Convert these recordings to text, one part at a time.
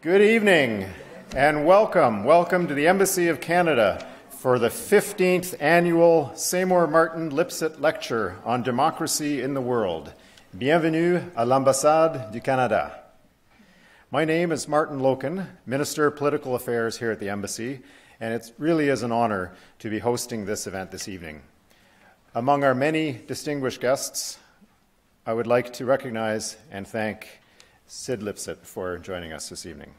Good evening and welcome. Welcome to the Embassy of Canada for the 15th annual Seymour Martin Lipset Lecture on Democracy in the World. Bienvenue à l'ambassade du Canada. My name is Martin Loken, Minister of Political Affairs here at the Embassy, and it really is an honor to be hosting this event this evening. Among our many distinguished guests, I would like to recognize and thank Sid Lipset for joining us this evening.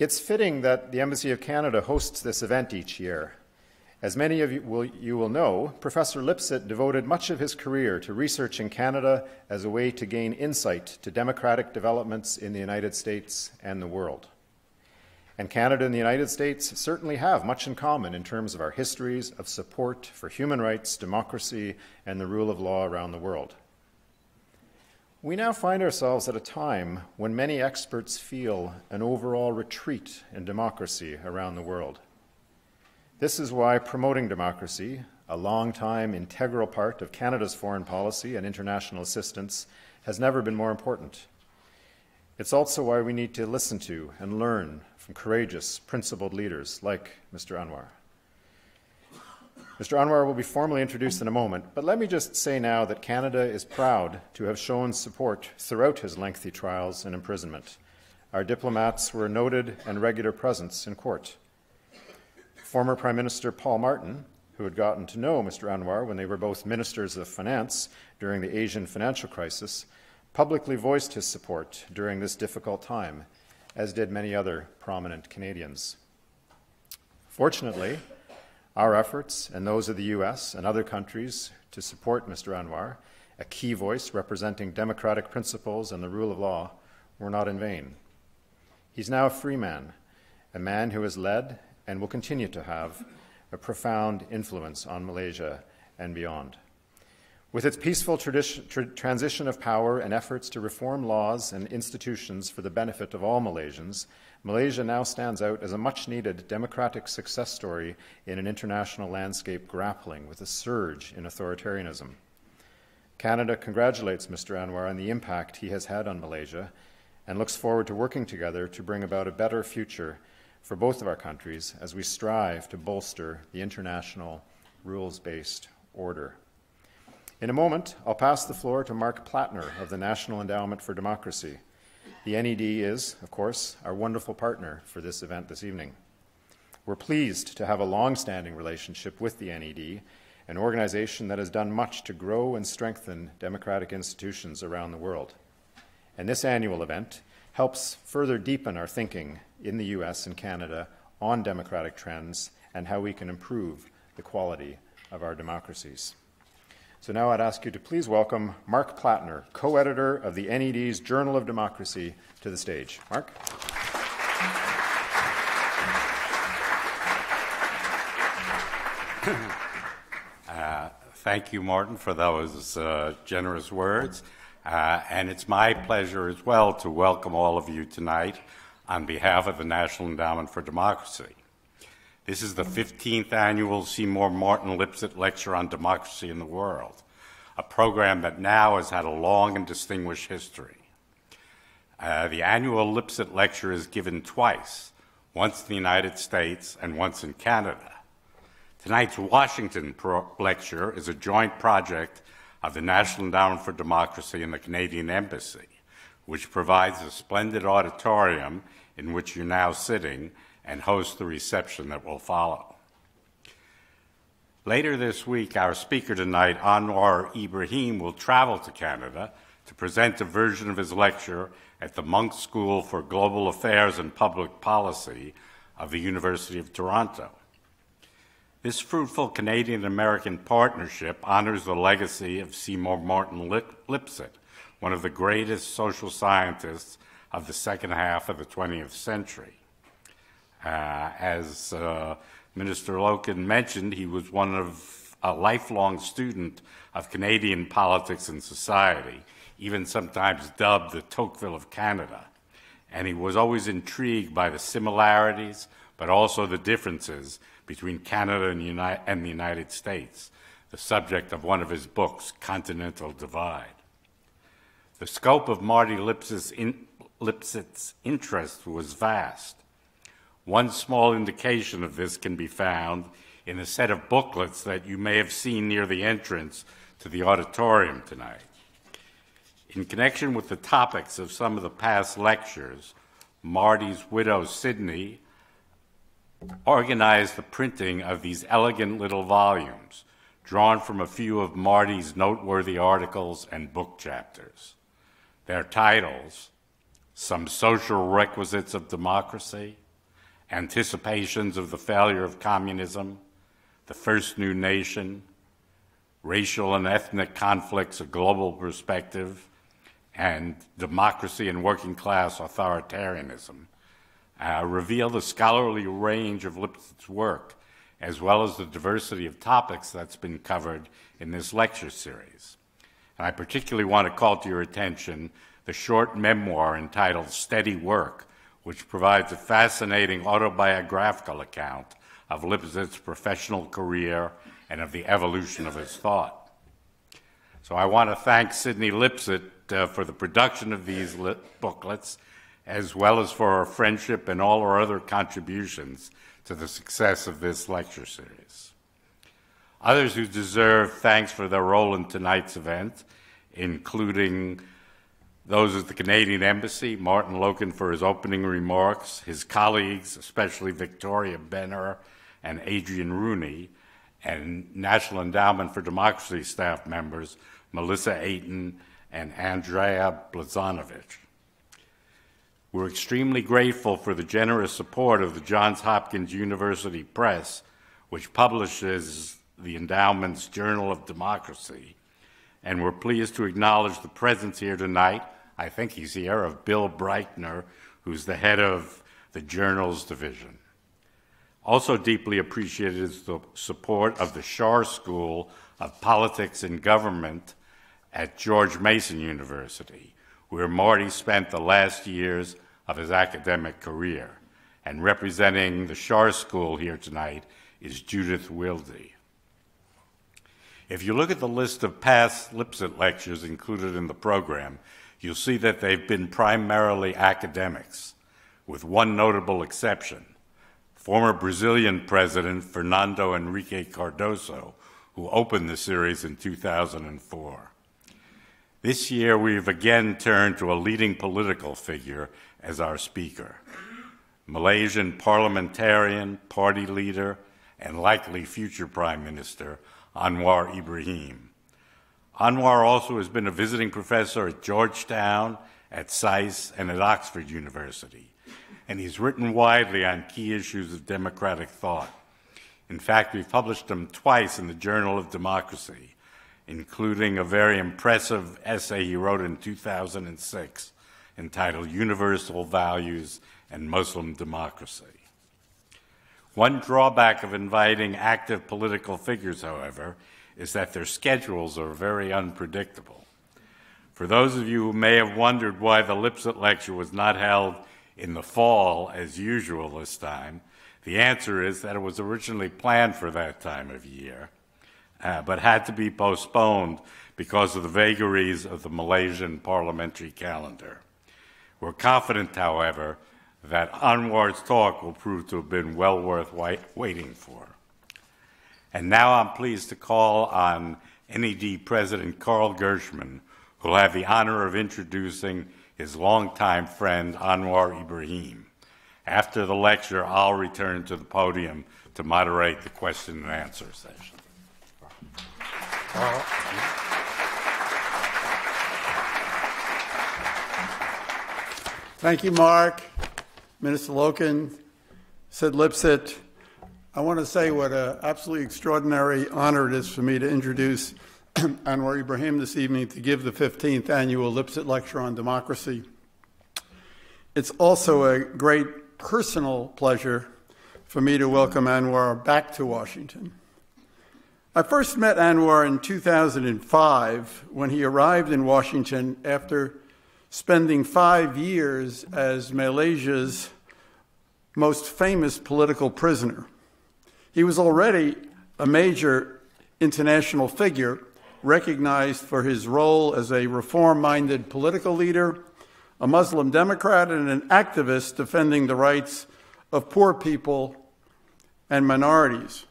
It's fitting that the Embassy of Canada hosts this event each year. As many of you will, you will, know, Professor Lipset devoted much of his career to research in Canada as a way to gain insight to democratic developments in the United States and the world. And Canada and the United States certainly have much in common in terms of our histories of support for human rights, democracy, and the rule of law around the world. We now find ourselves at a time when many experts feel an overall retreat in democracy around the world. This is why promoting democracy, a long-time integral part of Canada's foreign policy and international assistance, has never been more important. It's also why we need to listen to and learn from courageous, principled leaders like Mr. Anwar. Mr. Anwar will be formally introduced in a moment, but let me just say now that Canada is proud to have shown support throughout his lengthy trials and imprisonment. Our diplomats were a noted and regular presence in court. Former Prime Minister Paul Martin, who had gotten to know Mr. Anwar when they were both ministers of finance during the Asian financial crisis, publicly voiced his support during this difficult time, as did many other prominent Canadians. Fortunately, our efforts and those of the US and other countries to support Mr. Anwar, a key voice representing democratic principles and the rule of law, were not in vain. He's now a free man, a man who has led and will continue to have a profound influence on Malaysia and beyond. With its peaceful tra transition of power and efforts to reform laws and institutions for the benefit of all Malaysians, Malaysia now stands out as a much needed democratic success story in an international landscape grappling with a surge in authoritarianism. Canada congratulates Mr. Anwar on the impact he has had on Malaysia and looks forward to working together to bring about a better future for both of our countries as we strive to bolster the international rules based order. In a moment, I'll pass the floor to Mark Plattner of the National Endowment for Democracy. The NED is, of course, our wonderful partner for this event this evening. We're pleased to have a long standing relationship with the NED, an organization that has done much to grow and strengthen democratic institutions around the world. And this annual event helps further deepen our thinking in the US and Canada on democratic trends and how we can improve the quality of our democracies. So now I'd ask you to please welcome Mark Plattner, co editor of the NED's Journal of Democracy, to the stage. Mark? Uh, thank you, Martin, for those uh, generous words. Uh, and it's my pleasure as well to welcome all of you tonight on behalf of the National Endowment for Democracy. This is the 15th annual Seymour Martin Lipset Lecture on Democracy in the World, a program that now has had a long and distinguished history. Uh, the annual Lipset Lecture is given twice, once in the United States and once in Canada. Tonight's Washington lecture is a joint project of the National Endowment for Democracy and the Canadian Embassy, which provides a splendid auditorium in which you're now sitting and host the reception that will follow. Later this week, our speaker tonight, Anwar Ibrahim, will travel to Canada to present a version of his lecture at the Munk School for Global Affairs and Public Policy of the University of Toronto. This fruitful Canadian American partnership honors the legacy of Seymour Martin Lipset, one of the greatest social scientists of the second half of the 20th century. Uh, as uh, Minister Loken mentioned, he was one of a lifelong student of Canadian politics and society, even sometimes dubbed the Tocqueville of Canada. And he was always intrigued by the similarities, but also the differences between Canada and, Uni- and the United States, the subject of one of his books, Continental Divide. The scope of Marty Lipset's, in, interest was vast. One small indication of this can be found in a set of booklets that you may have seen near the entrance to the auditorium tonight. In connection with the topics of some of the past lectures, Marty's widow, Sidney, organized the printing of these elegant little volumes, drawn from a few of Marty's noteworthy articles and book chapters. Their titles Some Social Requisites of Democracy, Anticipations of the Failure of Communism, The First New Nation, Racial and Ethnic Conflicts, a Global Perspective, and Democracy and Working Class Authoritarianism uh, reveal the scholarly range of Lipset's work, as well as the diversity of topics that's been covered in this lecture series. And I particularly want to call to your attention the short memoir entitled Steady Work, which provides a fascinating autobiographical account of Lipset's professional career and of the evolution of his thought. So I want to thank Sidney Lipset uh, for the production of these booklets as well as for our friendship and all our other contributions to the success of this lecture series. Others who deserve thanks for their role in tonight's event, including those at the Canadian Embassy, Martin Loken for his opening remarks, his colleagues, especially Victoria Benner and Adrian Rooney, and National Endowment for Democracy staff members Melissa Ayton and Andrea Blazanovich. We're extremely grateful for the generous support of the Johns Hopkins University Press, which publishes the endowment's Journal of Democracy. And we're pleased to acknowledge the presence here tonight, I think he's here, of Bill Breichner, who's the head of the Journals Division. Also deeply appreciated is the support of the Schar School of Politics and Government at George Mason University, where Marty spent the last years of his academic career. And representing the Schar School here tonight is Judith Wilde. If you look at the list of past Lipset lectures included in the program, you'll see that they've been primarily academics, with one notable exception former Brazilian President Fernando Henrique Cardoso, who opened the series in 2004. This year, we've again turned to a leading political figure as our speaker Malaysian parliamentarian, party leader, and likely future Prime Minister Anwar Ibrahim. Anwar also has been a visiting professor at Georgetown, at SAIS, and at Oxford University, and he's written widely on key issues of democratic thought. In fact, we've published him twice in the Journal of Democracy, including a very impressive essay he wrote in 2006 entitled Universal Values and Muslim Democracy. One drawback of inviting active political figures, however, is that their schedules are very unpredictable. For those of you who may have wondered why the Lipset lecture was not held in the fall as usual this time, the answer is that it was originally planned for that time of year uh, but had to be postponed because of the vagaries of the Malaysian parliamentary calendar. We're confident, however, that Anwar's talk will prove to have been well worth waiting for. And now I'm pleased to call on NED President Carl Gershman, who will have the honor of introducing his longtime friend Anwar Ibrahim. After the lecture, I'll return to the podium to moderate the question and answer session. Thank you, Mark. Minister Loken, Sid Lipset. I want to say what an absolutely extraordinary honor it is for me to introduce Anwar Ibrahim this evening to give the 15th annual Lipset Lecture on Democracy. It's also a great personal pleasure for me to welcome Anwar back to Washington. I first met Anwar in 2005 when he arrived in Washington after spending five years as Malaysia's most famous political prisoner. He was already a major international figure, recognized for his role as a reform minded political leader, a Muslim Democrat, and an activist defending the rights of poor people and minorities.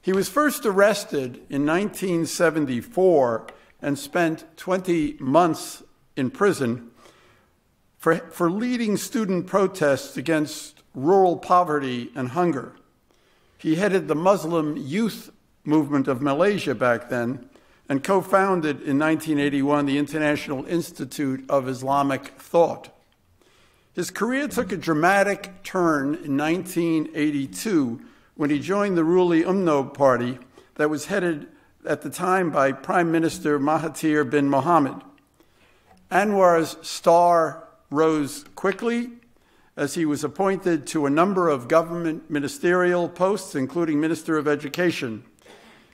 He was first arrested in 1974 and spent 20 months in prison for, for leading student protests against rural poverty and hunger. He headed the Muslim youth movement of Malaysia back then and co founded in 1981 the International Institute of Islamic Thought. His career took a dramatic turn in 1982 when he joined the ruling UMNO party that was headed at the time by Prime Minister Mahathir bin Mohamad. Anwar's star rose quickly as he was appointed to a number of government ministerial posts, including Minister of Education.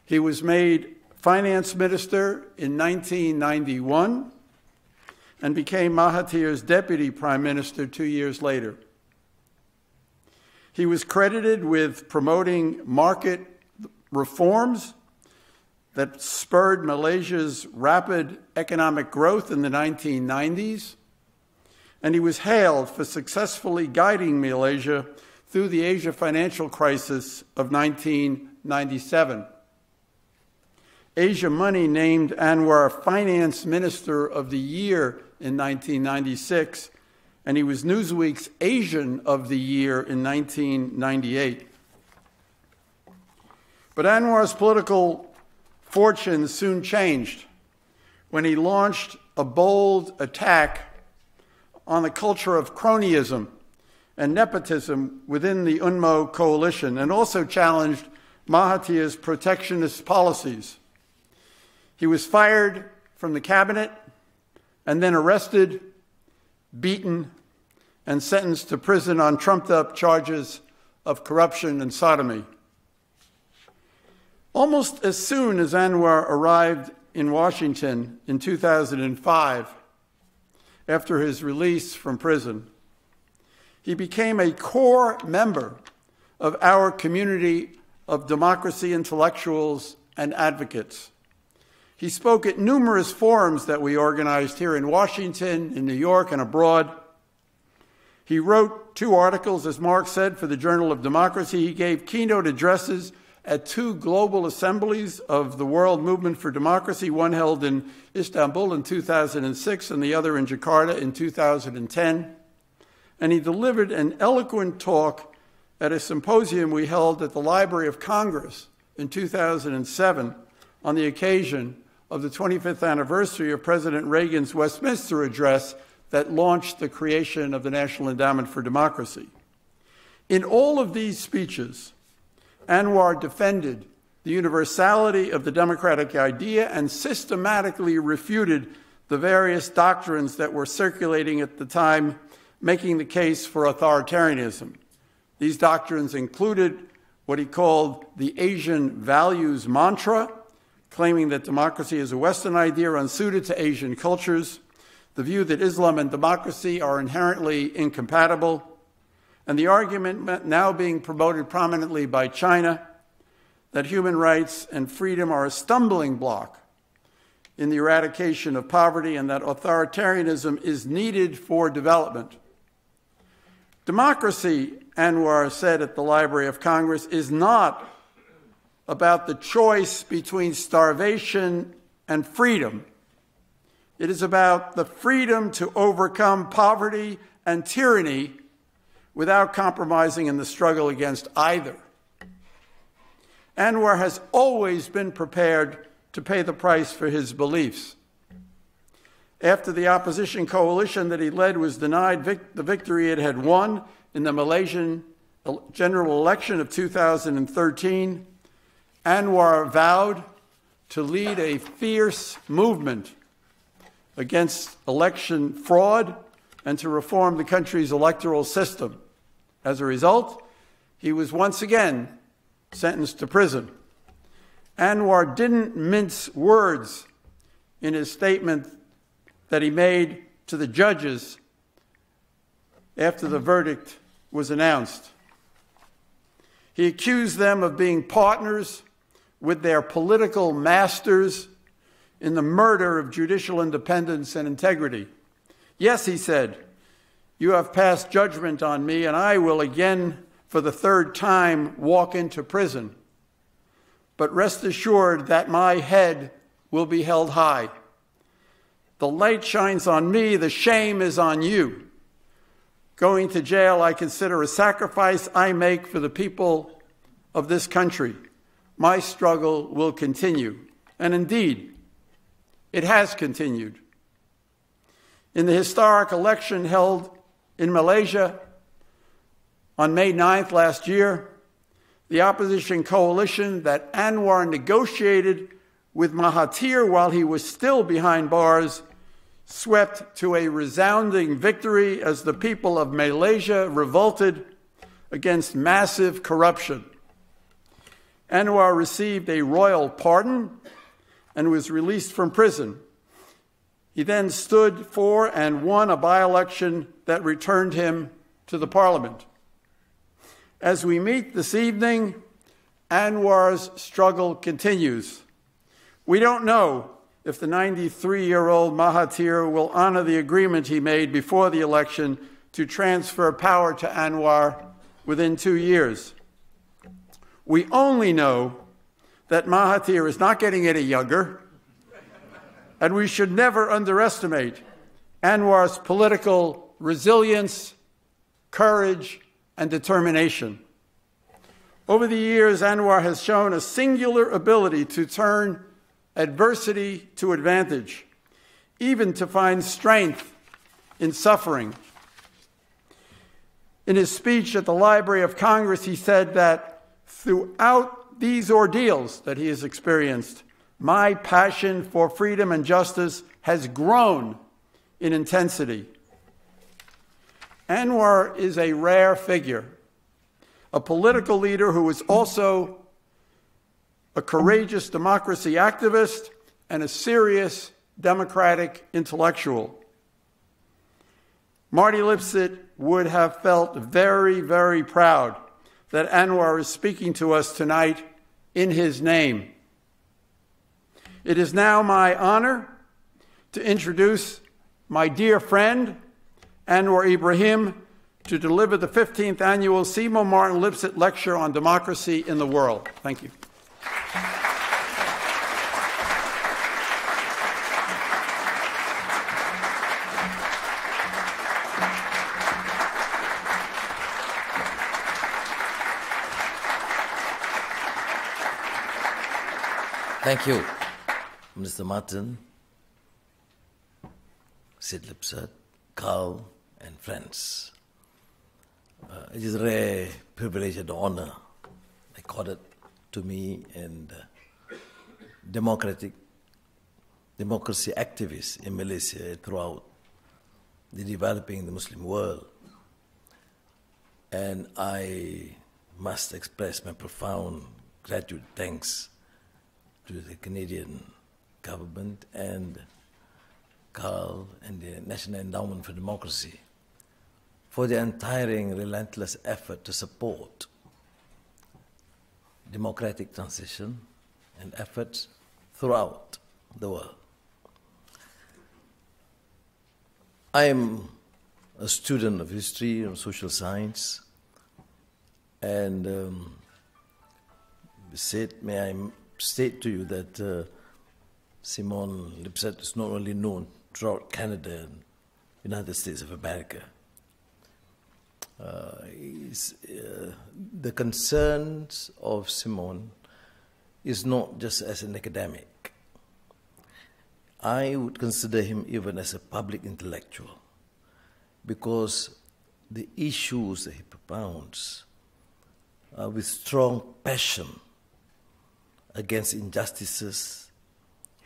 He was made finance minister in 1991 and became Mahathir's deputy prime minister two years later. He was credited with promoting market reforms that spurred Malaysia's rapid economic growth in the 1990s, and he was hailed for successfully guiding Malaysia through the Asia financial crisis of 1997. Asiamoney named Anwar Finance Minister of the Year in 1996, and he was Newsweek's Asian of the Year in 1998. But Anwar's political fortunes soon changed when he launched a bold attack on the culture of cronyism and nepotism within the UMNO coalition and also challenged Mahathir's protectionist policies. He was fired from the cabinet and then arrested, beaten, and sentenced to prison on trumped up charges of corruption and sodomy. Almost as soon as Anwar arrived in Washington in 2005, after his release from prison, he became a core member of our community of democracy intellectuals and advocates. He spoke at numerous forums that we organized here in Washington, in New York, and abroad. He wrote two articles, as Mark said, for the Journal of Democracy. He gave keynote addresses at two global assemblies of the World Movement for Democracy, one held in Istanbul in 2006 and the other in Jakarta in 2010. And he delivered an eloquent talk at a symposium we held at the Library of Congress in 2007 on the occasion of the 25th anniversary of President Reagan's Westminster address that launched the creation of the National Endowment for Democracy. In all of these speeches, Anwar defended the universality of the democratic idea and systematically refuted the various doctrines that were circulating at the time, making the case for authoritarianism. These doctrines included what he called the Asian values mantra, claiming that democracy is a Western idea unsuited to Asian cultures, the view that Islam and democracy are inherently incompatible, and the argument now being promoted prominently by China that human rights and freedom are a stumbling block in the eradication of poverty and that authoritarianism is needed for development. Democracy, Anwar said at the Library of Congress, is not about the choice between starvation and freedom. It is about the freedom to overcome poverty and tyranny without compromising in the struggle against either. Anwar has always been prepared to pay the price for his beliefs. After the opposition coalition that he led was denied vic- the victory it had won in the Malaysian general election of 2013, Anwar vowed to lead a fierce movement against election fraud and to reform the country's electoral system. As a result, he was once again sentenced to prison. Anwar didn't mince words in his statement that he made to the judges after the verdict was announced. He accused them of being partners with their political masters in the murder of judicial independence and integrity. Yes, he said, you have passed judgment on me, and I will again, for the third time, walk into prison. But rest assured that my head will be held high. The light shines on me, the shame is on you. Going to jail, I consider a sacrifice I make for the people of this country. My struggle will continue. And indeed, it has continued. In the historic election held in Malaysia on May 9th last year, the opposition coalition that Anwar negotiated with Mahathir while he was still behind bars swept to a resounding victory as the people of Malaysia revolted against massive corruption. Anwar received a royal pardon and was released from prison. He then stood for and won a by election that returned him to the parliament. As we meet this evening, Anwar's struggle continues. We don't know if the 93 year old Mahathir will honor the agreement he made before the election to transfer power to Anwar within two years. We only know that Mahathir is not getting any younger, and we should never underestimate Anwar's political resilience, courage, and determination. Over the years, Anwar has shown a singular ability to turn adversity to advantage, even to find strength in suffering. In his speech at the Library of Congress, he said that throughout these ordeals that he has experienced, my passion for freedom and justice has grown in intensity. Anwar is a rare figure, a political leader who is also a courageous democracy activist, and a serious democratic intellectual. Marty Lipset would have felt very, very proud that Anwar is speaking to us tonight in his name. It is now my honor to introduce my dear friend, Anwar Ibrahim, to deliver the 15th annual Seymour Martin Lipset Lecture on Democracy in the World. Thank you. Thank you, Mr. Martin, Sid Lipset, Carl, and friends. Uh, it is a rare privilege and honor accorded to me and uh, democratic democracy activists in Malaysia throughout the developing the Muslim world. And I must express my profound gratitude, thanks to the Canadian government and Carl and the National Endowment for Democracy for the untiring, relentless effort to support democratic transition and efforts throughout the world. I am a student of history and social science, and um, said, may I state to you that uh, Simon Lipset is not only known throughout Canada and United States of America, uh, uh, the concerns of Simon is not just as an academic. I would consider him even as a public intellectual because the issues that he propounds are with strong passion against injustices,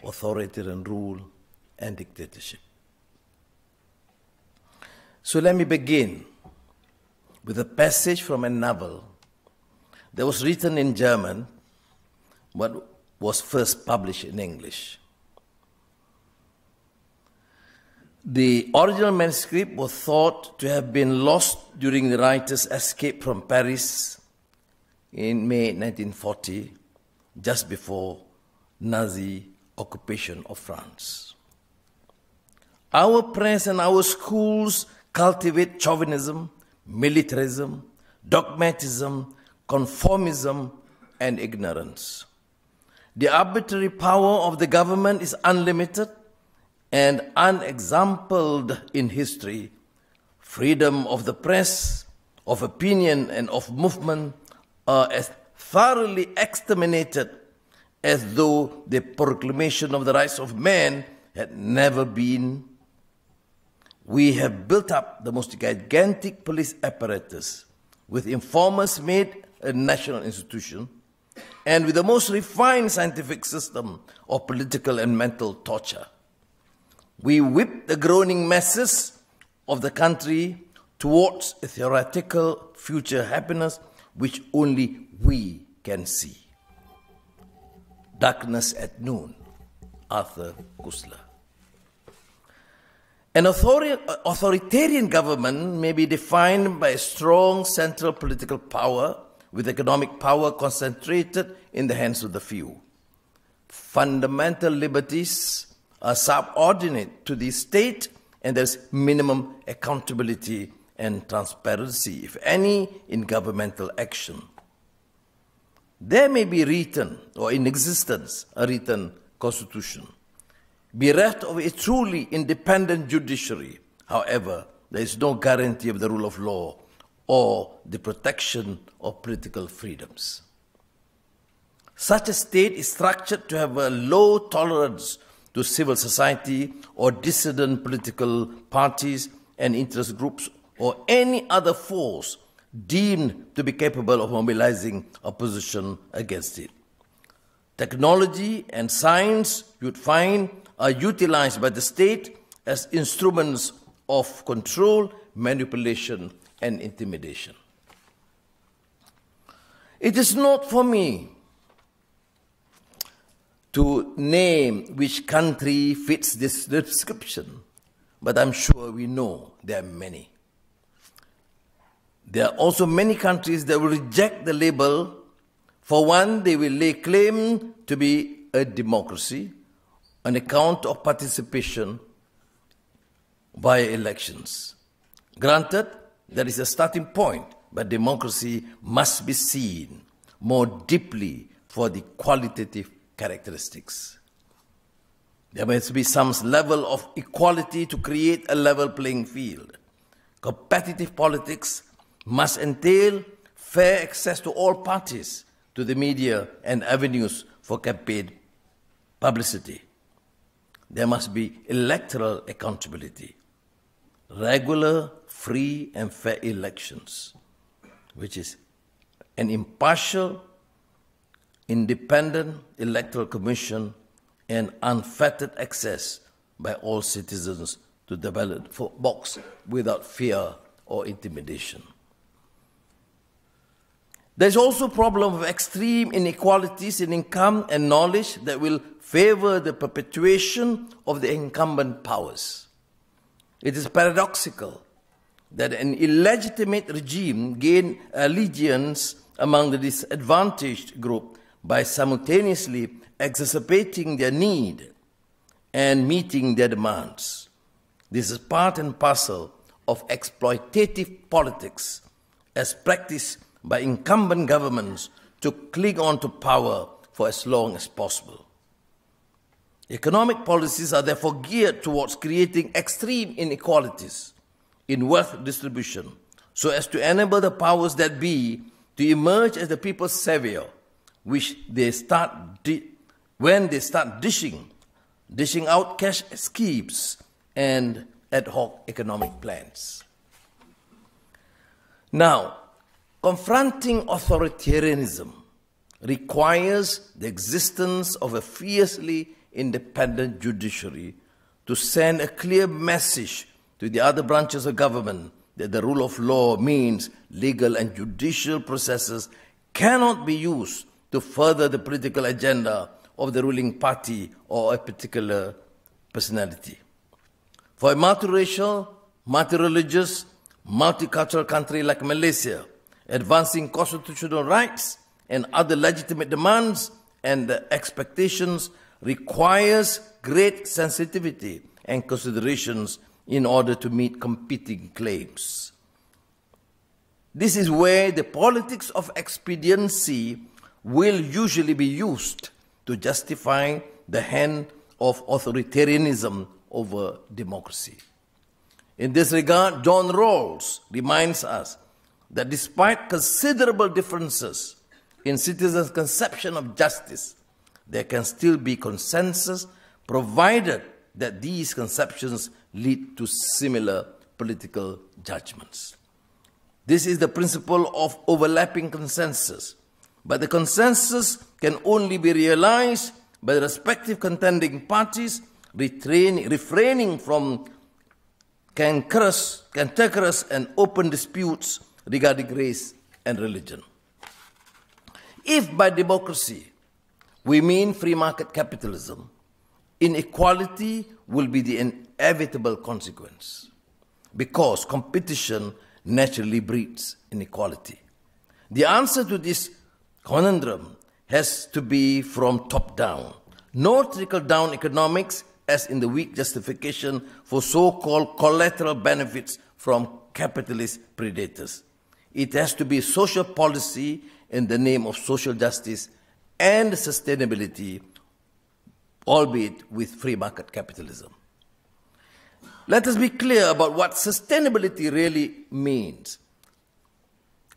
authoritarian rule, and dictatorship. So let me begin with a passage from a novel that was written in German but was first published in English. The original manuscript was thought to have been lost during the writer's escape from Paris in May 1940 just before Nazi occupation of France. Our press and our schools cultivate chauvinism, militarism, dogmatism, conformism, and ignorance. The arbitrary power of the government is unlimited and unexampled in history. Freedom of the press, of opinion, and of movement are as thoroughly exterminated as though the proclamation of the rights of man had never been. We have built up the most gigantic police apparatus with informers made a national institution and with the most refined scientific system of political and mental torture. We whip the groaning masses of the country towards a theoretical future happiness which only we can see. Darkness at Noon, Arthur Koestler. An authoritarian government may be defined by a strong central political power with economic power concentrated in the hands of the few. Fundamental liberties are subordinate to the state, and there's minimum accountability and transparency, if any, in governmental action. There may be written or in existence a written constitution. Bereft of a truly independent judiciary, however, there is no guarantee of the rule of law or the protection of political freedoms. Such a state is structured to have a low tolerance to civil society or dissident political parties and interest groups or any other force deemed to be capable of mobilizing opposition against it. Technology and science, you'd find, are utilized by the state as instruments of control, manipulation, and intimidation. It is not for me to name which country fits this description, but I'm sure we know there are many. There are also many countries that will reject the label. For one, they will lay claim to be a democracy on account of participation via elections. Granted, that is a starting point, but democracy must be seen more deeply for the qualitative characteristics. There must be some level of equality to create a level playing field. Competitive politics must entail fair access to all parties to the media and avenues for campaign publicity. There must be electoral accountability, regular free and fair elections, which is an impartial, independent electoral commission and unfettered access by all citizens to the ballot box without fear or intimidation. There's also a problem of extreme inequalities in income and knowledge that will favor the perpetuation of the incumbent powers. It is paradoxical that an illegitimate regime gained allegiance among the disadvantaged group by simultaneously exacerbating their need and meeting their demands. This is part and parcel of exploitative politics as practiced by incumbent governments to cling on to power for as long as possible. Economic policies are therefore geared towards creating extreme inequalities in wealth distribution so as to enable the powers that be to emerge as the people's savior, which they start when they start dishing, dishing out cash schemes and ad hoc economic plans. Now, confronting authoritarianism requires the existence of a fiercely independent judiciary to send a clear message to the other branches of government that the rule of law means legal and judicial processes cannot be used to further the political agenda of the ruling party or a particular personality. For a multiracial, multireligious, multicultural country like Malaysia, advancing constitutional rights and other legitimate demands and expectations requires great sensitivity and considerations in order to meet competing claims. This is where the politics of expediency will usually be used to justify the hand of authoritarianism over democracy. In this regard, John Rawls reminds us that despite considerable differences in citizens' conception of justice, there can still be consensus provided that these conceptions lead to similar political judgments. This is the principle of overlapping consensus, but the consensus can only be realized by the respective contending parties refraining from cantankerous and open disputes regarding race and religion. If by democracy we mean free market capitalism, inequality will be the inevitable consequence because competition naturally breeds inequality. The answer to this conundrum has to be from top down. No trickle down economics, as in the weak justification for so called collateral benefits from capitalist predators. It has to be social policy in the name of social justice and sustainability, albeit with free market capitalism. Let us be clear about what sustainability really means,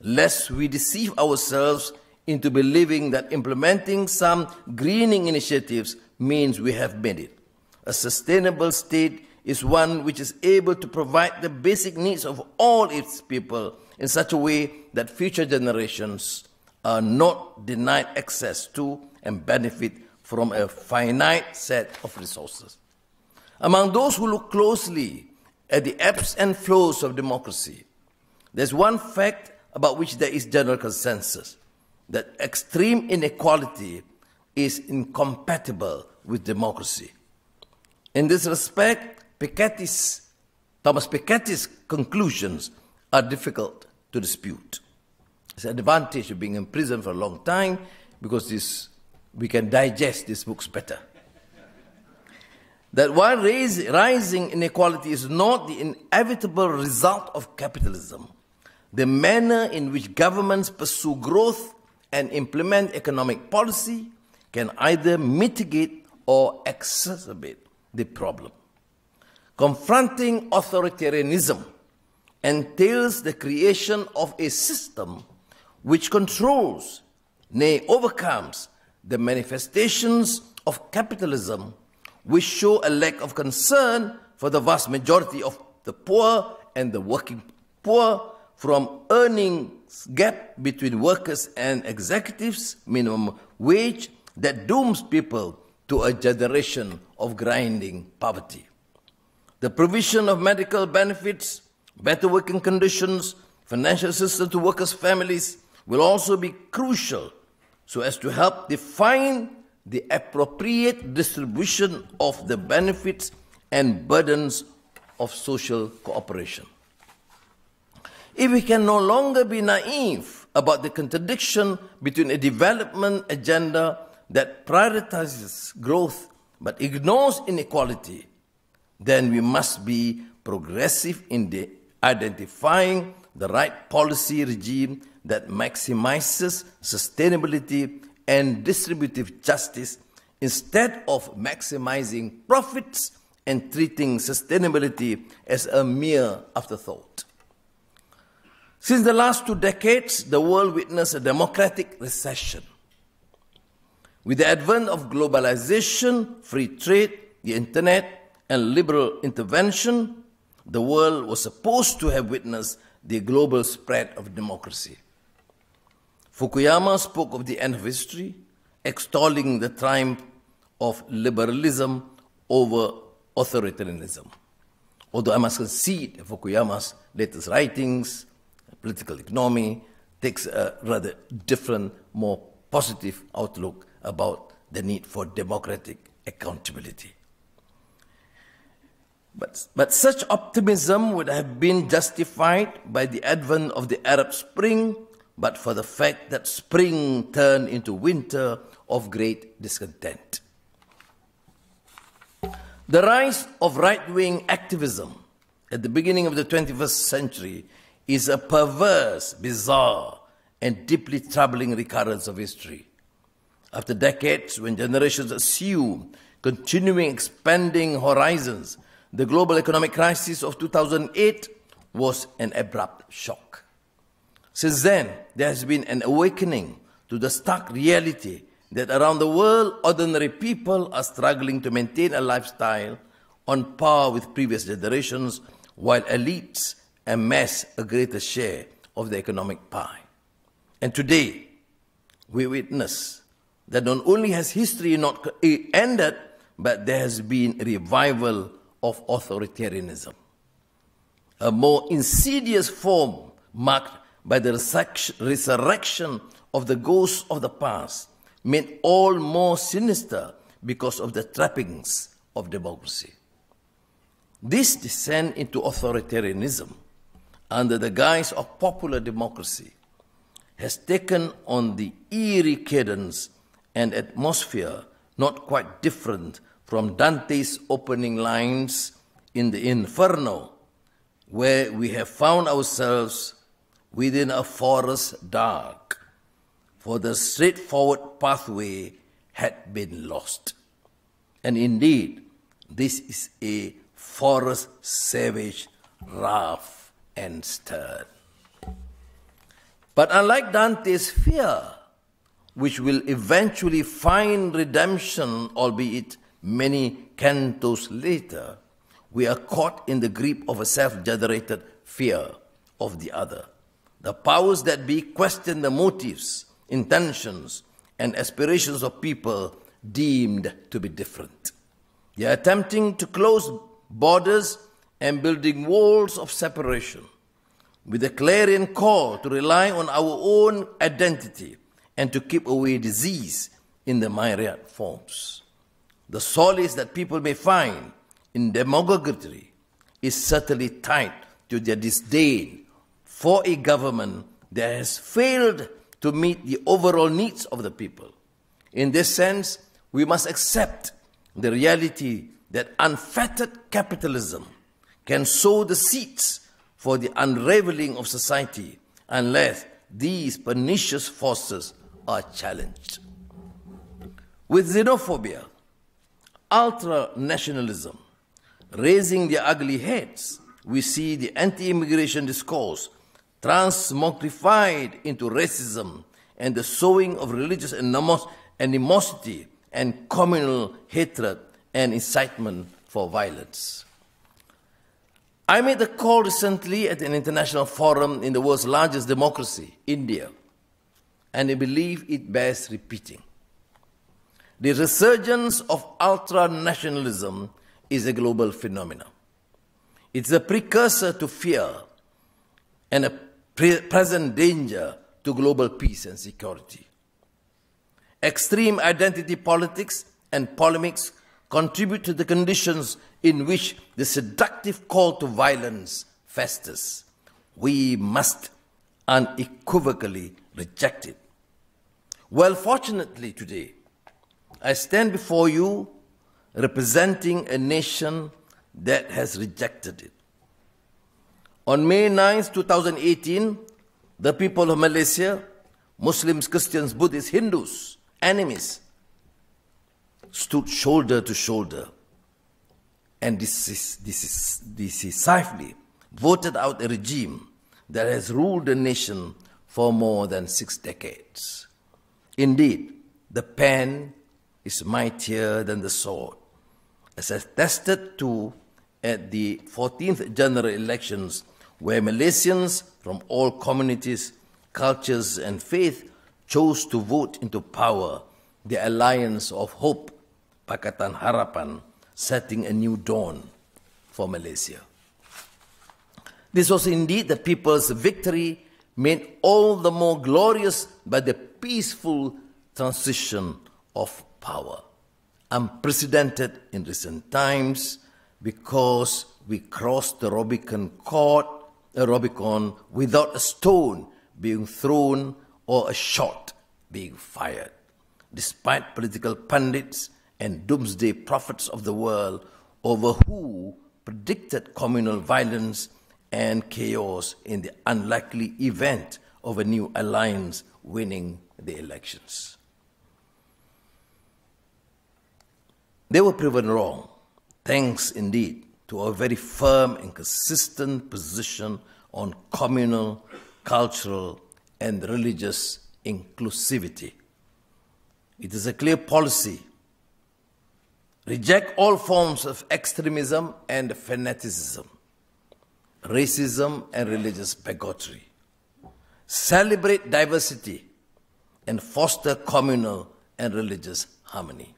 lest we deceive ourselves into believing that implementing some greening initiatives means we have made it. A sustainable state is one which is able to provide the basic needs of all its people in such a way that future generations are not denied access to and benefit from a finite set of resources. Among those who look closely at the ebbs and flows of democracy, there's one fact about which there is general consensus that extreme inequality is incompatible with democracy. In this respect, Piketty's, Thomas Piketty's conclusions are difficult to dispute. It's an advantage of being in prison for a long time because this, we can digest these books better. that while raise, rising inequality is not the inevitable result of capitalism, the manner in which governments pursue growth and implement economic policy can either mitigate or exacerbate the problem. Confronting authoritarianism entails the creation of a system which controls, nay, overcomes the manifestations of capitalism, which show a lack of concern for the vast majority of the poor and the working poor from earnings gap between workers and executives, minimum wage, that dooms people to a generation of grinding poverty. The provision of medical benefits Better working conditions, financial assistance to workers' families will also be crucial so as to help define the appropriate distribution of the benefits and burdens of social cooperation. If we can no longer be naive about the contradiction between a development agenda that prioritizes growth but ignores inequality, then we must be progressive in the identifying the right policy regime that maximizes sustainability and distributive justice instead of maximizing profits and treating sustainability as a mere afterthought. Since the last two decades, the world witnessed a democratic recession. With the advent of globalization, free trade, the internet, and liberal intervention, the world was supposed to have witnessed the global spread of democracy. Fukuyama spoke of the end of history, extolling the triumph of liberalism over authoritarianism. Although I must concede Fukuyama's latest writings, political economy, takes a rather different, more positive outlook about the need for democratic accountability. But, but such optimism would have been justified by the advent of the Arab Spring, but for the fact that spring turned into winter of great discontent. The rise of right wing activism at the beginning of the 21st century is a perverse, bizarre, and deeply troubling recurrence of history. After decades, when generations assume continuing expanding horizons, the global economic crisis of 2008 was an abrupt shock. Since then, there has been an awakening to the stark reality that around the world, ordinary people are struggling to maintain a lifestyle on par with previous generations, while elites amass a greater share of the economic pie. And today, we witness that not only has history not ended, but there has been a revival of authoritarianism. A more insidious form marked by the resurrection of the ghosts of the past, made all more sinister because of the trappings of democracy. This descent into authoritarianism under the guise of popular democracy has taken on the eerie cadence and atmosphere not quite different from Dante's opening lines in the Inferno, where we have found ourselves within a forest dark, for the straightforward pathway had been lost. And indeed, this is a forest savage, rough and stern. But unlike Dante's fear, which will eventually find redemption, albeit many cantos later, we are caught in the grip of a self generated fear of the other. The powers that be question the motives, intentions, and aspirations of people deemed to be different. They are attempting to close borders and building walls of separation with a clarion call to rely on our own identity and to keep away disease in the myriad forms. The solace that people may find in demagoguery is certainly tied to their disdain for a government that has failed to meet the overall needs of the people. In this sense, we must accept the reality that unfettered capitalism can sow the seeds for the unraveling of society unless these pernicious forces are challenged. With xenophobia, ultra nationalism raising their ugly heads, we see the anti immigration discourse transmogrified into racism and the sowing of religious animosity and communal hatred and incitement for violence. I made a call recently at an international forum in the world's largest democracy, India, and I believe it bears repeating. The resurgence of ultra nationalism is a global phenomenon. It's a precursor to fear and a pre- present danger to global peace and security. Extreme identity politics and polemics contribute to the conditions in which the seductive call to violence festers. We must unequivocally reject it. Well, fortunately, today, I stand before you representing a nation that has rejected it. On May 9, 2018, the people of Malaysia, Muslims, Christians, Buddhists, Hindus, enemies, stood shoulder to shoulder and decisively voted out a regime that has ruled the nation for more than six decades. Indeed, the pen is mightier than the sword, as attested to at the 14th general elections, where Malaysians from all communities, cultures, and faith chose to vote into power the alliance of hope Pakatan Harapan, setting a new dawn for Malaysia. This was indeed the people's victory, made all the more glorious by the peaceful transition of power. Unprecedented in recent times because we crossed the Rubicon court, Rubicon without a stone being thrown or a shot being fired. despite political pundits and doomsday prophets of the world over who predicted communal violence and chaos in the unlikely event of a new alliance winning the elections. They were proven wrong, thanks indeed to a very firm and consistent position on communal, cultural, and religious inclusivity. It is a clear policy. Reject all forms of extremism and fanaticism, racism and religious bigotry. Celebrate diversity and foster communal and religious harmony.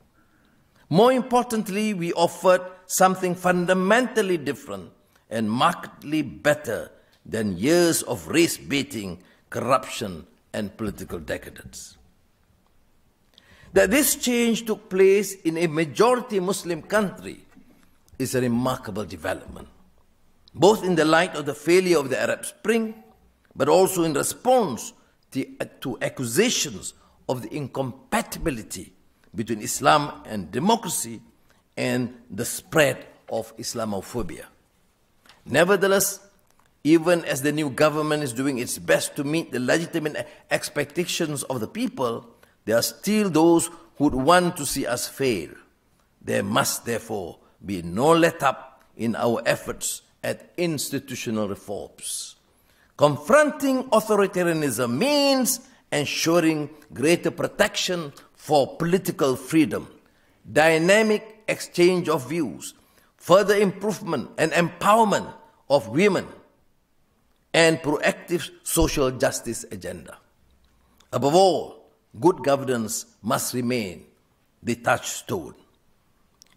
More importantly, we offered something fundamentally different and markedly better than years of race baiting, corruption, and political decadence. That this change took place in a majority Muslim country is a remarkable development, both in the light of the failure of the Arab Spring, but also in response to, to accusations of the incompatibility between Islam and democracy and the spread of Islamophobia. Nevertheless, even as the new government is doing its best to meet the legitimate expectations of the people, there are still those who would want to see us fail. There must therefore be no let up in our efforts at institutional reforms. Confronting authoritarianism means ensuring greater protection for political freedom, dynamic exchange of views, further improvement and empowerment of women, and proactive social justice agenda. Above all, good governance must remain the touchstone.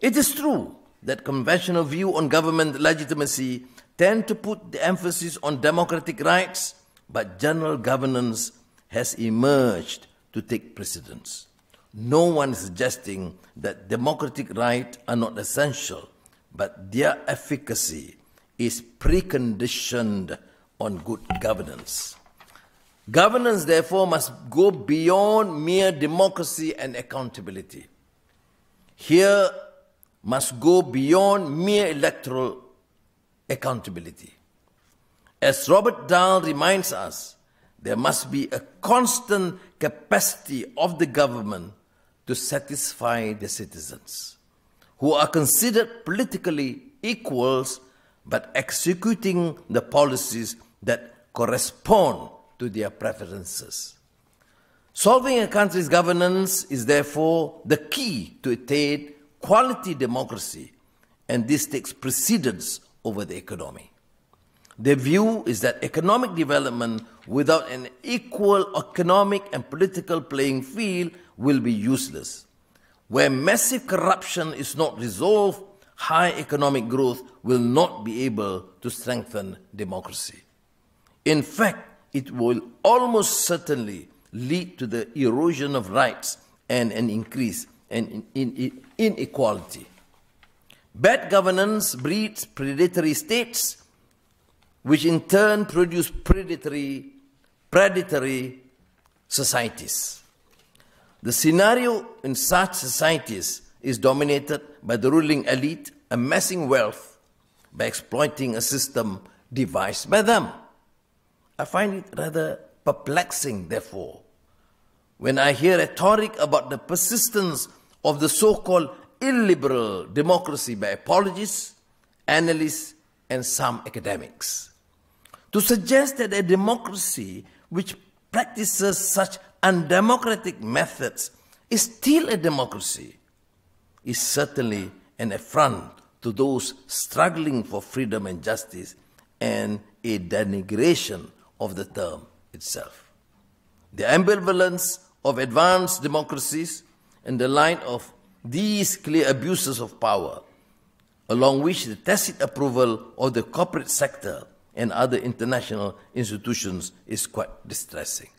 It is true that conventional view on government legitimacy tend to put the emphasis on democratic rights, but general governance has emerged to take precedence. No one is suggesting that democratic rights are not essential, but their efficacy is preconditioned on good governance. Governance, therefore, must go beyond mere democracy and accountability. Here must go beyond mere electoral accountability. As Robert Dahl reminds us, there must be a constant capacity of the government to satisfy the citizens, who are considered politically equals but executing the policies that correspond to their preferences. Solving a country's governance is therefore the key to attain quality democracy, and this takes precedence over the economy. Their view is that economic development without an equal economic and political playing field will be useless. Where massive corruption is not resolved, high economic growth will not be able to strengthen democracy. In fact, it will almost certainly lead to the erosion of rights and an increase in inequality. Bad governance breeds predatory states, which in turn produce predatory, predatory societies. The scenario in such societies is dominated by the ruling elite amassing wealth by exploiting a system devised by them. I find it rather perplexing, therefore, when I hear rhetoric about the persistence of the so called illiberal democracy by apologists, analysts, and some academics. To suggest that a democracy which practices such undemocratic methods is still a democracy is certainly an affront to those struggling for freedom and justice and a denigration of the term itself. The ambivalence of advanced democracies in the light of these clear abuses of power, along which the tacit approval of the corporate sector and other international institutions, is quite distressing.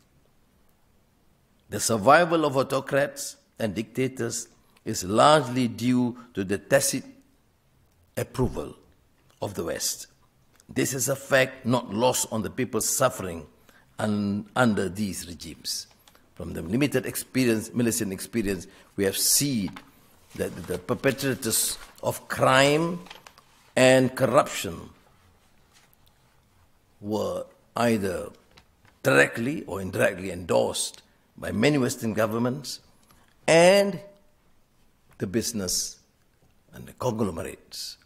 The survival of autocrats and dictators is largely due to the tacit approval of the West. This is a fact not lost on the people suffering un- under these regimes. from the limited experience, Malaysian experience, we have seen that the perpetrators of crime and corruption were either directly or indirectly endorsed by many Western governments and the business and the conglomerates.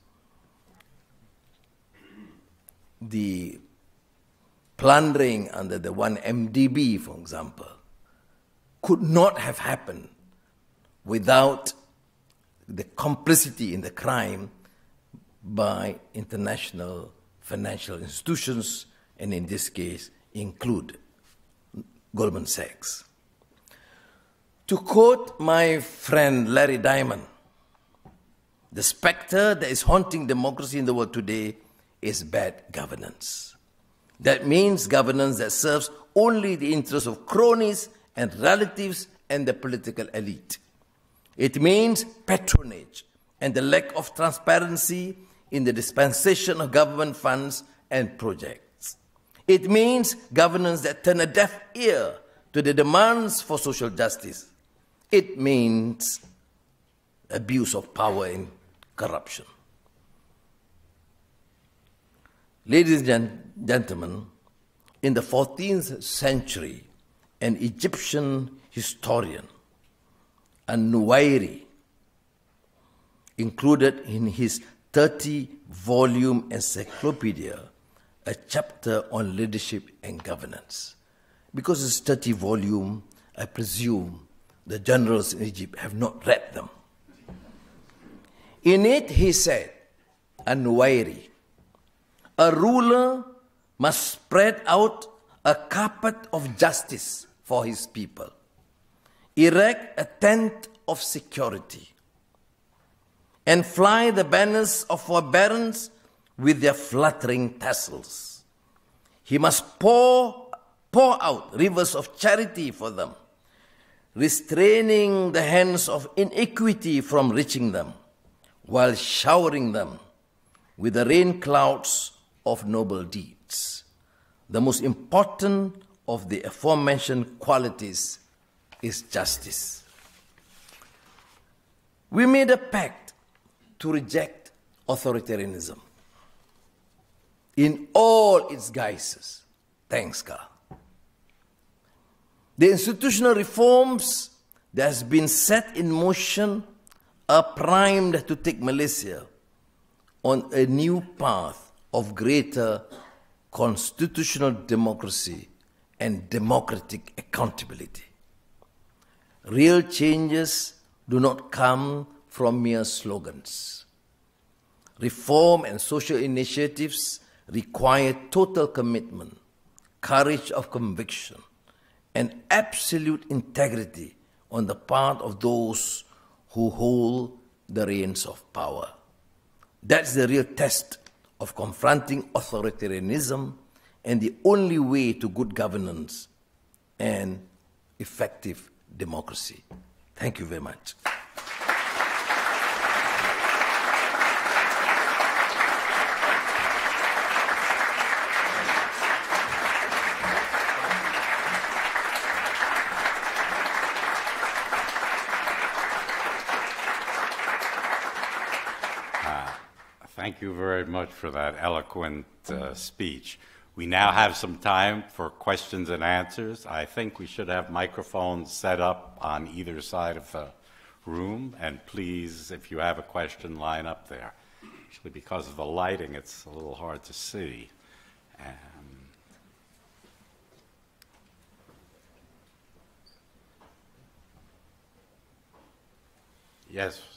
The plundering under the 1MDB, for example, could not have happened without the complicity in the crime by international financial institutions, and in this case, include Goldman Sachs. To quote my friend Larry Diamond, the specter that is haunting democracy in the world today is bad governance. That means governance that serves only the interests of cronies and relatives and the political elite. It means patronage and the lack of transparency in the dispensation of government funds and projects. It means governance that turn a deaf ear to the demands for social justice. It means abuse of power and corruption. Ladies and gentlemen, in the 14th century, an Egyptian historian, An-Nuwairi, included in his 30 volume encyclopedia a chapter on leadership and governance. Because it's 30 volume, I presume the generals in Egypt have not read them. In it, he said, An-Nuwairi, a ruler must spread out a carpet of justice for his people, erect a tent of security, and fly the banners of forbearance with their fluttering tassels. He must pour, pour out rivers of charity for them, restraining the hands of iniquity from reaching them, while showering them with the rain clouds of noble deeds. The most important of the aforementioned qualities is justice. We made a pact to reject authoritarianism in all its guises. Thanks, God. The institutional reforms that has been set in motion are primed to take Malaysia on a new path of greater constitutional democracy and democratic accountability. Real changes do not come from mere slogans. Reform and social initiatives require total commitment, courage of conviction, and absolute integrity on the part of those who hold the reins of power. That's the real test of confronting authoritarianism and the only way to good governance and effective democracy. Thank you very much. Thank you very much for that eloquent uh, speech. We now have some time for questions and answers. I think we should have microphones set up on either side of the room, and please, if you have a question, line up there. Actually, because of the lighting, it's a little hard to see. Um, yes.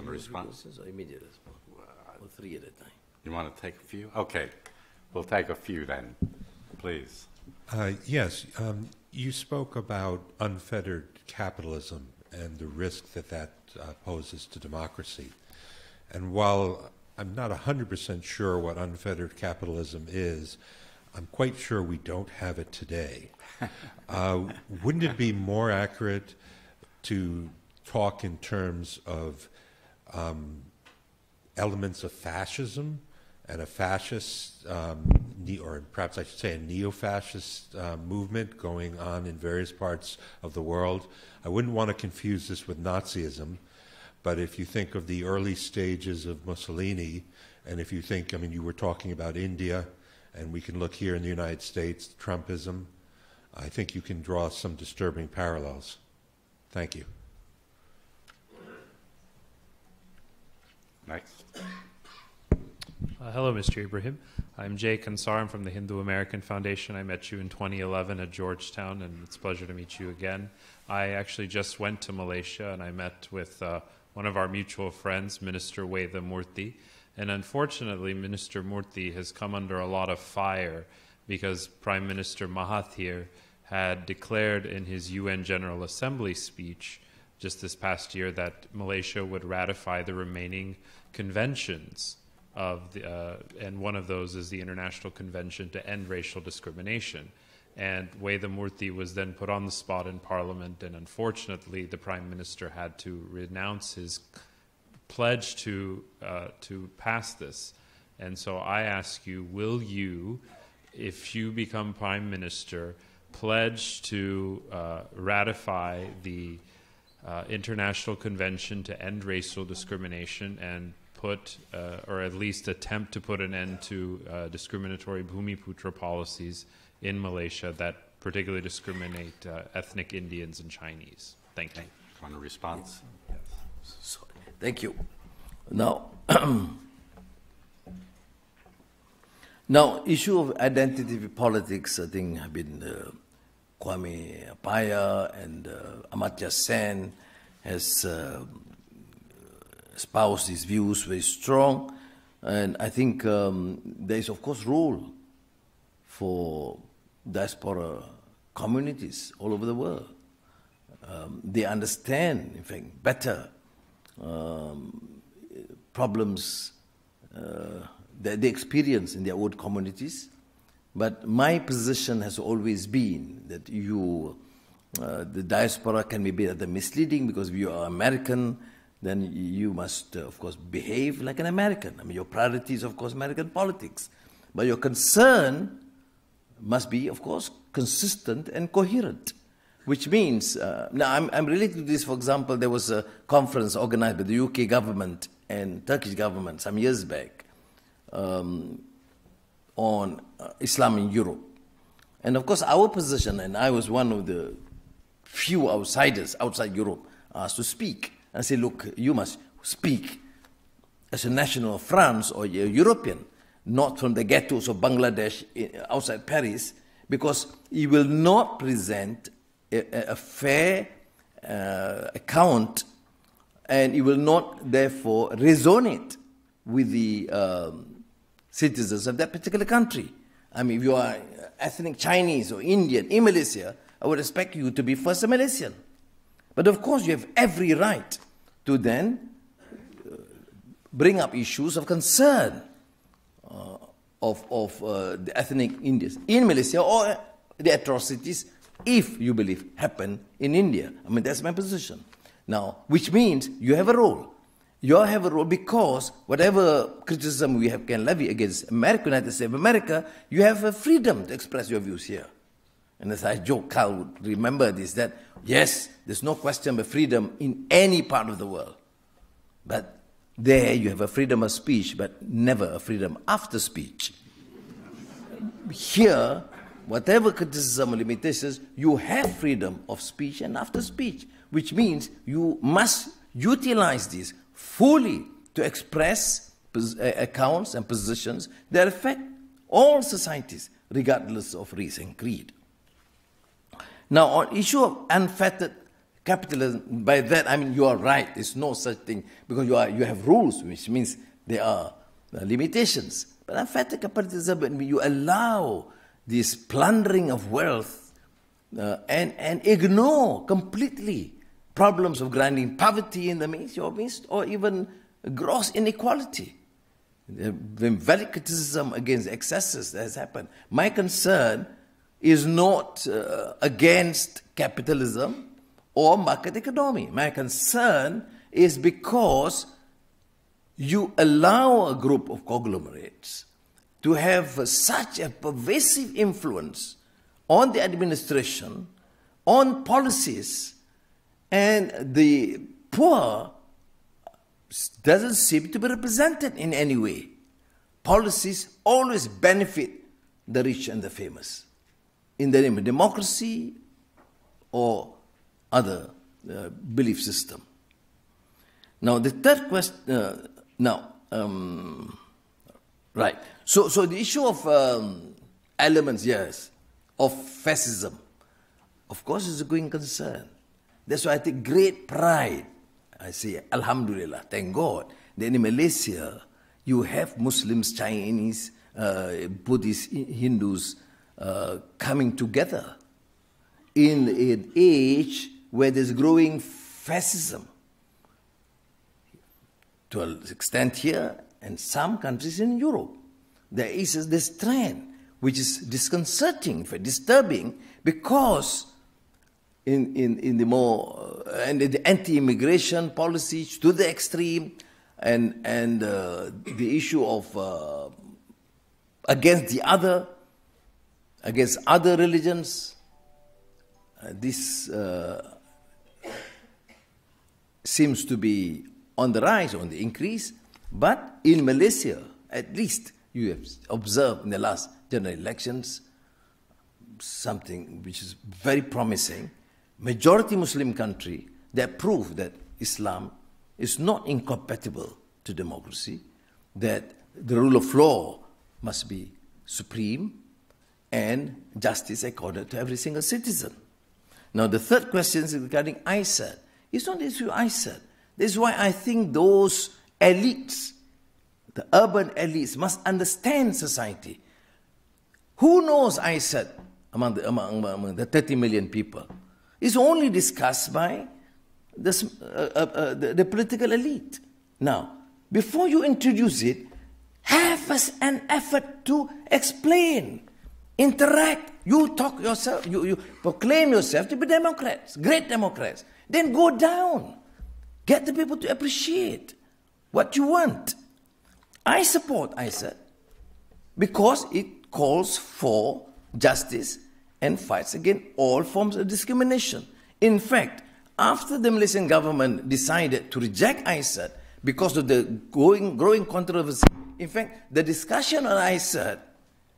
democracy abroad? On response? Or immediate response? Or three at a time? You want to take a few? Okay, we'll take a few then, please. Uh, yes, um, you spoke about unfettered capitalism and the risk that that uh, poses to democracy. And while I'm not 100% sure what unfettered capitalism is, I'm quite sure we don't have it today. uh, wouldn't it be more accurate to talk in terms of um, elements of fascism and a fascist, um, or perhaps I should say a neo fascist uh, movement going on in various parts of the world? I wouldn't want to confuse this with Nazism, but if you think of the early stages of Mussolini, and if you think, I mean, you were talking about India, and we can look here in the United States, Trumpism, I think you can draw some disturbing parallels. Thank you. Next. Uh, hello, Mr. Ibrahim. I'm Jay Kansar. I'm from the Hindu American Foundation. I met you in 2011 at Georgetown, and it's a pleasure to meet you again. I actually just went to Malaysia and I met with uh, one of our mutual friends, Minister Waytha Moorthy. And unfortunately, Minister Moorthy has come under a lot of fire because Prime Minister Mahathir had declared in his UN General Assembly speech just this past year that Malaysia would ratify the remaining conventions of the, uh, and one of those is the International Convention to End Racial Discrimination. And Moorthy was then put on the spot in Parliament, and unfortunately, the Prime Minister had to renounce his pledge to uh, to pass this. And so I ask you, will you, if you become Prime Minister, pledge to uh, ratify the uh, International Convention to End Racial Discrimination and put, uh, or at least attempt to put an end to uh, discriminatory Bumiputera policies in Malaysia that particularly discriminate uh, ethnic Indians and Chinese. Thank you. Want a response? Sorry. Thank you. Now, now, issue of identity politics, I think, have been uh, Kwame Appiah and uh, Amartya Sen has espoused his views very strong, and I think um, there is, of course, role for diaspora communities all over the world. Um, they understand, in fact, better um, problems uh, that they experience in their own communities. But my position has always been that you, uh, the diaspora can be rather misleading because you are American, then you must, uh, of course, behave like an American. I mean, your priority is, of course, American politics. But your concern must be, of course, consistent and coherent. Which means, uh, now I'm, I'm related to this, for example, there was a conference organized by the UK government and Turkish government some years back um, on uh, Islam in Europe. And of course, our position, and I was one of the few outsiders outside Europe asked to speak. I say, look, you must speak as a national of France or a European not from the ghettos of Bangladesh outside Paris, because he will not present a, a fair uh, account and he will not, therefore, resonate with the um, citizens of that particular country. I mean, if you are ethnic Chinese or Indian in Malaysia, I would expect you to be first a Malaysian. But of course, you have every right to then uh, bring up issues of concern uh, of, of uh, the ethnic Indians in Malaysia or the atrocities, if you believe, happen in India. I mean, that's my position. Now, which means you have a role. You have a role because whatever criticism we have can levy against America, United States of America, you have a freedom to express your views here. And as I joke, Carl would remember this that yes, there's no question of freedom in any part of the world. But there you have a freedom of speech, but never a freedom after speech. Here, whatever criticism or limitations, you have freedom of speech and after speech, which means you must utilize this fully to express uh, accounts and positions that affect all societies, regardless of race and creed. Now, on issue of unfettered capitalism, by that I mean you are right, there's no such thing, because you, are, you have rules, which means there are uh, limitations. But unfettered capitalism, when you allow this plundering of wealth uh, and, and ignore completely problems of grinding poverty in the midst, your midst or even gross inequality. There's been valid criticism against excesses that has happened. My concern is not uh, against capitalism or market economy. My concern is because you allow a group of conglomerates to have such a pervasive influence on the administration, on policies, and the poor doesn't seem to be represented in any way. Policies always benefit the rich and the famous in the name of democracy or other uh, belief system. Now, the third question, uh, now, um, right. So, so the issue of um, elements, yes, of fascism, of course, is a growing concern. That's why I take great pride. I say, Alhamdulillah, thank God, that in Malaysia, you have Muslims, Chinese, uh, Buddhists, Hindus uh, coming together in an age where there's growing fascism to an extent here and some countries in Europe. There is this trend which is disconcerting, very disturbing, because in, in, in the more uh, and the anti-immigration policies to the extreme, and and uh, the issue of uh, against the other, against other religions. Uh, this uh, seems to be on the rise, on the increase. But in Malaysia, at least you have observed in the last general elections something which is very promising. Majority Muslim country that prove that Islam is not incompatible to democracy, that the rule of law must be supreme, and justice accorded to every single citizen. Now, the third question is regarding ICERD. It's not the issue ICERD. This is why I think those elites, the urban elites, must understand society. Who knows ICERD among the, among, among the 30 million people? It's only discussed by uh, uh, uh, the, the political elite. Now, before you introduce it, have an effort to explain, interact. You talk yourself, you, you proclaim yourself to be Democrats, great Democrats. Then go down. Get the people to appreciate what you want. I support ICERD because it calls for justice and fights against all forms of discrimination. In fact, after the Malaysian government decided to reject ICERD because of the growing, growing controversy, in fact, the discussion on ICERD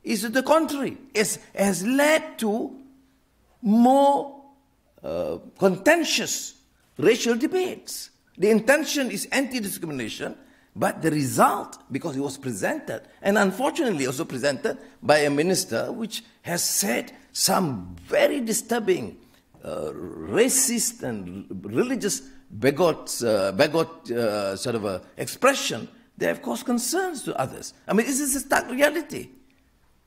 is the contrary. It has led to more uh, contentious racial debates. The intention is anti discrimination, but the result, because it was presented, and unfortunately also presented by a minister which has said some very disturbing uh, racist and religious uh, bigot uh, sort of a expression, they have caused concerns to others. I mean, this is a stark reality.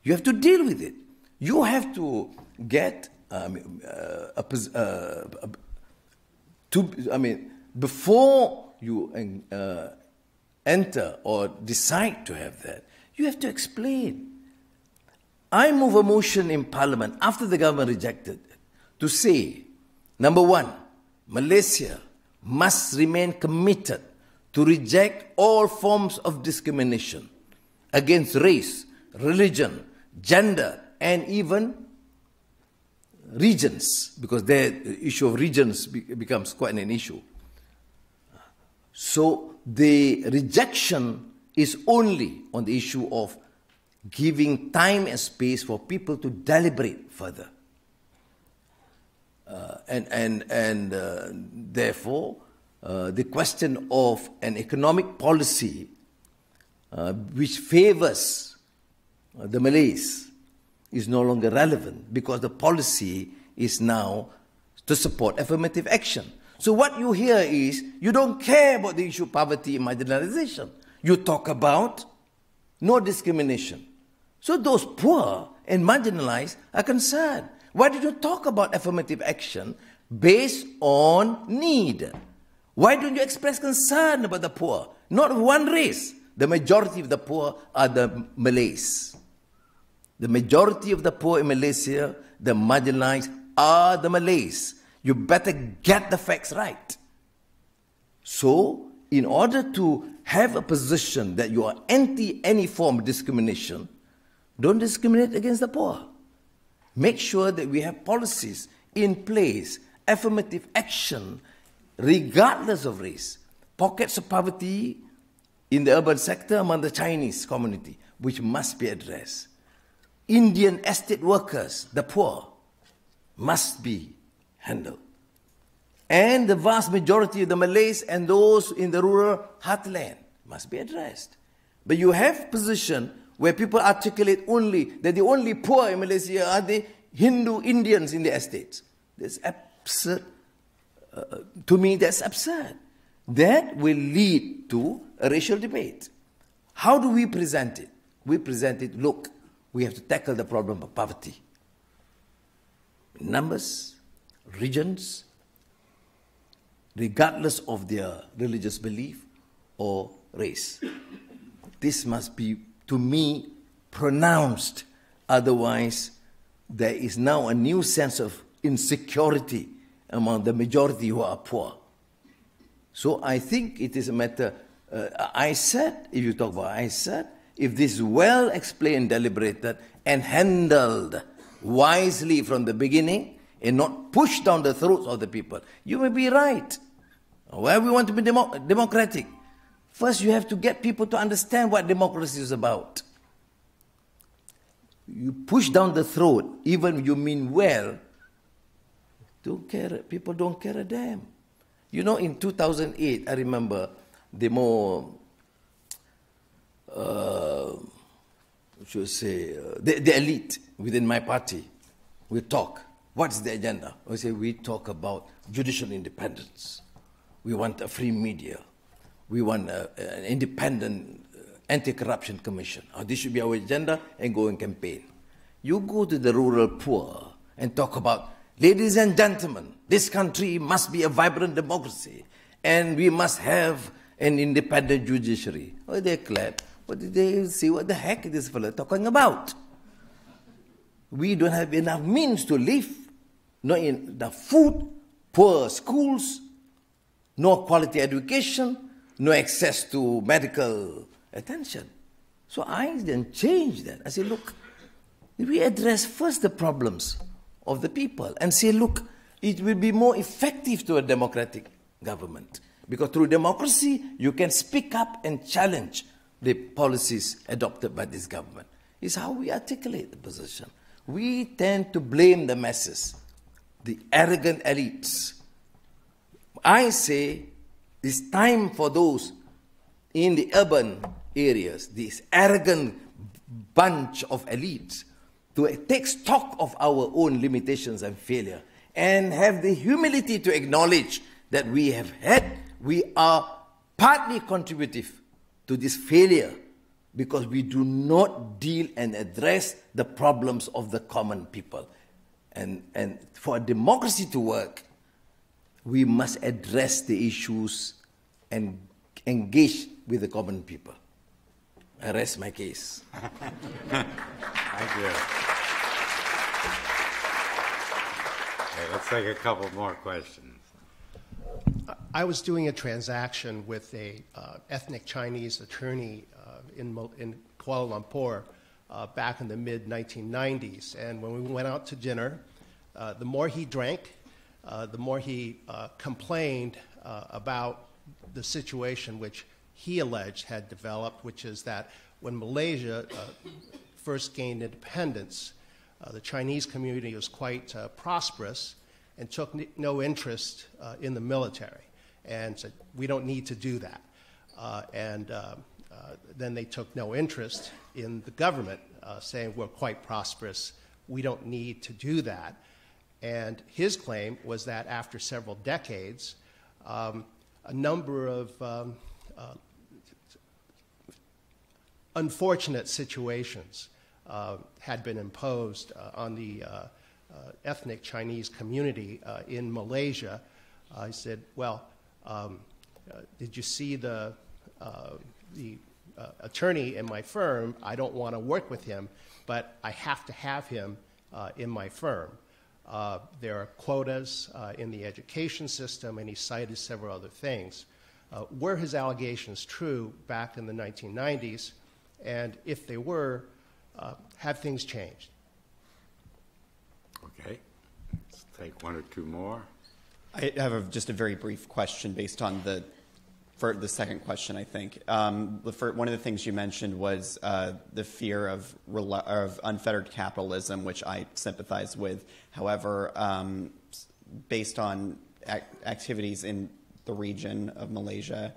You have to deal with it. You have to get um, uh, a, uh, to, I mean, before you uh, enter or decide to have that, you have to explain. I move a motion in Parliament after the government rejected it to say, number one, Malaysia must remain committed to reject all forms of discrimination against race, religion, gender, and even regions, because the issue of regions becomes quite an issue. So the rejection is only on the issue of giving time and space for people to deliberate further. Uh, and and, and uh, therefore, uh, the question of an economic policy uh, which favors the Malays is no longer relevant because the policy is now to support affirmative action. So what you hear is you don't care about the issue of poverty and marginalization. You talk about no discrimination. So those poor and marginalized are concerned. Why did you talk about affirmative action based on need? Why don't you express concern about the poor? Not one race. The majority of the poor are the Malays. The majority of the poor in Malaysia, the marginalized, are the Malays. You better get the facts right. So, in order to have a position that you are anti any form of discrimination, don't discriminate against the poor. Make sure that we have policies in place, affirmative action, regardless of race. Pockets of poverty in the urban sector among the Chinese community, which must be addressed. Indian estate workers, the poor, must be handled. And the vast majority of the Malays and those in the rural heartland must be addressed. But you have position where people articulate only that the only poor in Malaysia are the Hindu Indians in the estates. That's absurd. Uh, to me, that's absurd. That will lead to a racial debate. How do we present it? We present it look, we have to tackle the problem of poverty. Numbers, regions, regardless of their religious belief or race. This must be, to me, pronounced. Otherwise, there is now a new sense of insecurity among the majority who are poor. So I think it is a matter. Uh, I said, if you talk about I said, if this is well explained, deliberated, and handled wisely from the beginning, and not pushed down the throats of the people, you may be right. Where we want to be demo- democratic, first you have to get people to understand what democracy is about. You push down the throat, even you mean well, don't care. People don't care a damn. You know, in 2008, I remember the more, uh, should say, uh, the, the elite within my party, we talk. What's the agenda? We say we talk about judicial independence. We want a free media. We want a, an independent uh, anti-corruption commission. Oh, this should be our agenda and go and campaign. You go to the rural poor and talk about Ladies and gentlemen, this country must be a vibrant democracy and we must have an independent judiciary. Oh, they clap. What did they see? What the heck is this fellow talking about? We don't have enough means to live, no in the food, poor schools, no quality education, no access to medical attention. So I then changed that. I said, look, we address first the problems of the people and say, look, it will be more effective to a democratic government. Because through democracy, you can speak up and challenge the policies adopted by this government. Is how we articulate the position. We tend to blame the masses, the arrogant elites. I say it's time for those in the urban areas, this arrogant bunch of elites, to take stock of our own limitations and failure and have the humility to acknowledge that we have had, we are partly contributive to this failure because we do not deal and address the problems of the common people. And, and for a democracy to work, we must address the issues and engage with the common people. I rest my case. Thank you. Okay, let's take a couple more questions. I was doing a transaction with a uh, ethnic Chinese attorney uh, in, in Kuala Lumpur uh, back in the mid 1990s. And when we went out to dinner, uh, the more he drank, uh, the more he uh, complained about the situation which he alleged had developed, which is that when Malaysia first gained independence, the Chinese community was quite prosperous and took no interest uh, in the military and said, we don't need to do that. Uh, and uh, uh, then they took no interest in the government, saying, we're quite prosperous, we don't need to do that. And his claim was that after several decades, um, a number of um, unfortunate situations uh, had been imposed uh, on the uh, uh, ethnic Chinese community uh, in Malaysia, I said, Well, um, uh, did you see the, uh, the uh, attorney in my firm? I don't want to work with him, but I have to have him uh, in my firm. Uh, there are quotas uh, in the education system, and he cited several other things. Uh, were his allegations true back in the 1990s? And if they were, uh, have things changed? Okay. Let's take one or two more. I have a, just a very brief question based on the for the second question. I think um, fir- one of the things you mentioned was uh, the fear of of unfettered capitalism, which I sympathize with. However, um, based on ac- activities in the region of Malaysia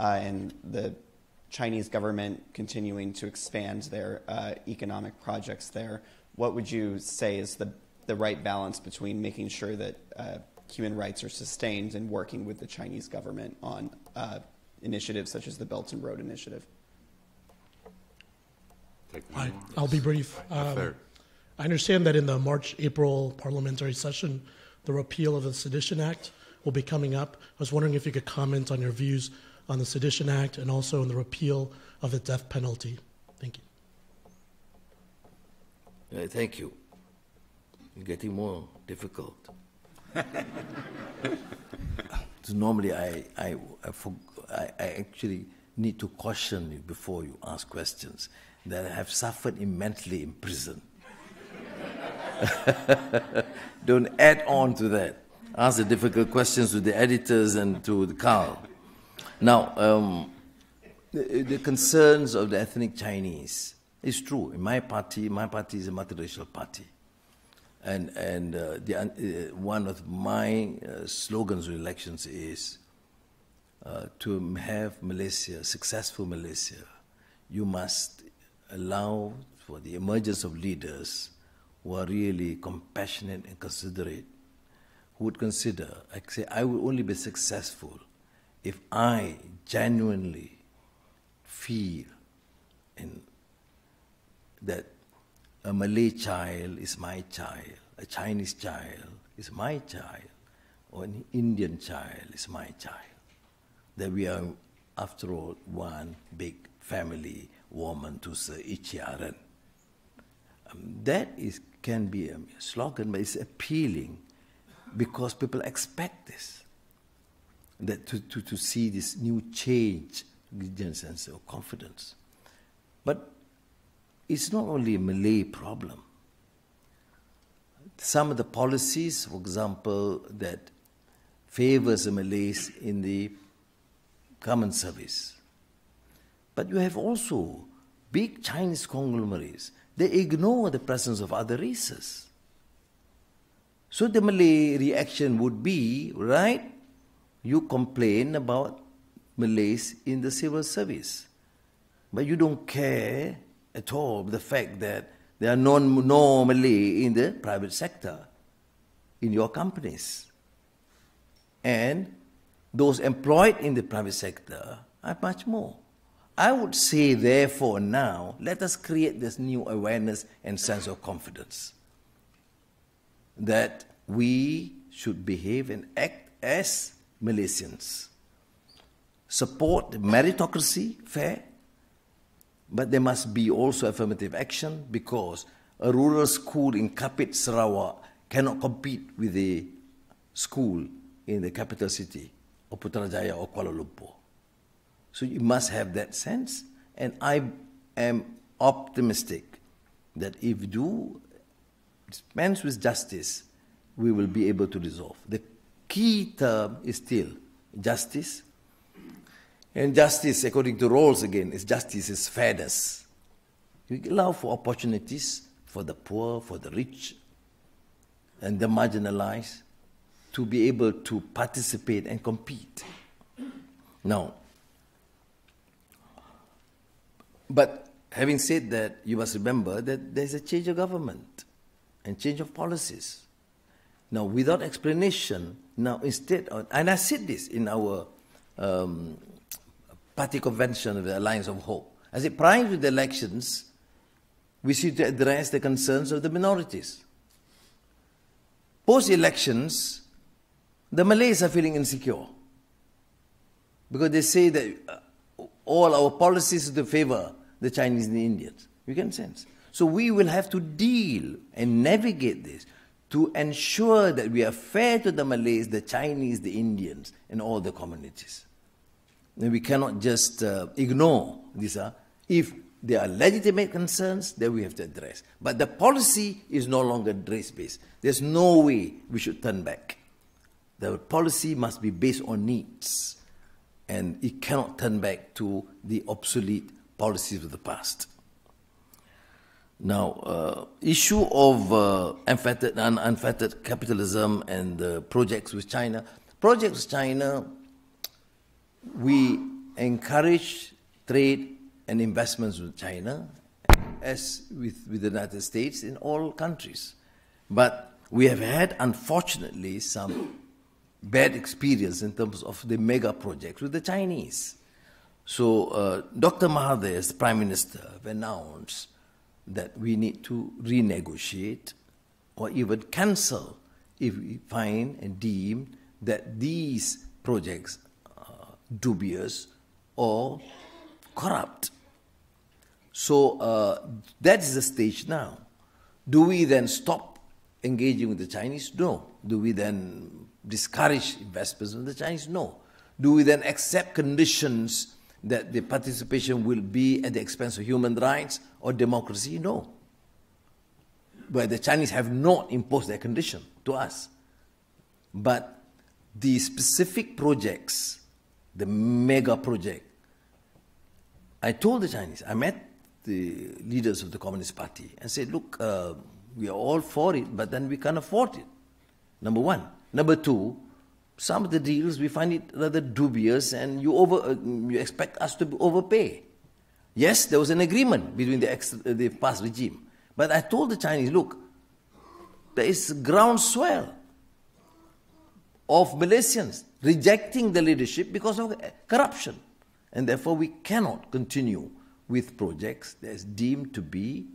uh, and the Chinese government continuing to expand their uh, economic projects there, what would you say is the the right balance between making sure that uh, human rights are sustained and working with the Chinese government on uh, initiatives such as the Belt and Road Initiative. Take one Hi, more. I'll be brief. Um. I understand that in the March April parliamentary session, the repeal of the Sedition Act will be coming up. I was wondering if you could comment on your views on the Sedition Act and also on the repeal of the death penalty. Thank you. Uh, thank you. Getting more difficult. so normally, I, I, I, I actually need to caution you before you ask questions that I have suffered immensely in prison. Don't add on to that. Ask the difficult questions to the editors and to the Carl. Now, um, the, the concerns of the ethnic Chinese is true. In my party, my party is a multiracial party. And, and uh, the, uh, one of my uh, slogans of elections is uh, to have Malaysia, successful Malaysia, you must allow for the emergence of leaders who are really compassionate and considerate, who would consider, I say, I will only be successful if I genuinely feel in, that a Malay child is my child, a Chinese child is my child, or an Indian child is my child. That we are, after all, one big family, woman to Sir Ichiaran. Um, that is, can be a slogan, but it's appealing because people expect this. That to, to, to see this new change, gives a sense of confidence. But it's not only a Malay problem. Some of the policies, for example, that favors the Malays in the common service. But you have also big Chinese conglomerates. They ignore the presence of other races. So the Malay reaction would be, right, you complain about Malays in the civil service, but you don't care at all the fact that they are no, no Malay in the private sector, in your companies. And those employed in the private sector are much more. I would say, therefore, now, let us create this new awareness and sense of confidence that we should behave and act as Malaysians. Support meritocracy, fair, but there must be also affirmative action because a rural school in Kapit, Sarawak cannot compete with a school in the capital city of Putrajaya or Kuala Lumpur. So you must have that sense, and I am optimistic that if we do dispense with justice, we will be able to resolve. The key term is still justice, and justice, according to Rawls again, is justice is fairness. You allow for opportunities for the poor, for the rich, and the marginalized to be able to participate and compete. Now, but having said that, you must remember that there's a change of government and change of policies. Now, without explanation, now instead, of, and I said this in our um, party convention of the Alliance of Hope, I said, prior to the elections, we should address the concerns of the minorities. Post elections, the Malays are feeling insecure because they say that uh, all our policies to favor the Chinese and the Indians. You can sense. So we will have to deal and navigate this to ensure that we are fair to the Malays, the Chinese, the Indians, and all the communities. We cannot just uh, ignore these. Uh, if there are legitimate concerns, that we have to address. But the policy is no longer race based. There's no way we should turn back. The policy must be based on needs, and it cannot turn back to the obsolete policies of the past. Now, uh, issue of uh, unfettered, un- unfettered capitalism and uh, projects with China. Projects with China, we encourage trade and investments with China, as with, with the United States in all countries. But we have had, unfortunately, some bad experience in terms of the mega projects with the Chinese. So, uh, Dr. Mahathir, as the Prime Minister, announced that we need to renegotiate or even cancel if we find and deem that these projects dubious or corrupt. So uh, that is the stage now. Do we then stop engaging with the Chinese? No. Do we then discourage investments with the Chinese? No. Do we then accept conditions that the participation will be at the expense of human rights or democracy? No. But the Chinese have not imposed their condition to us. But the specific projects, the mega project, I told the Chinese, I met the leaders of the Communist Party and said, look, uh, we are all for it, but then we can't afford it. Number one. Number two, some of the deals we find it rather dubious and you, over, uh, you expect us to overpay. Yes, there was an agreement between the, ex, uh, the past regime. But I told the Chinese, look, there is groundswell of Malaysians rejecting the leadership because of corruption. And therefore, we cannot continue with projects that is deemed to be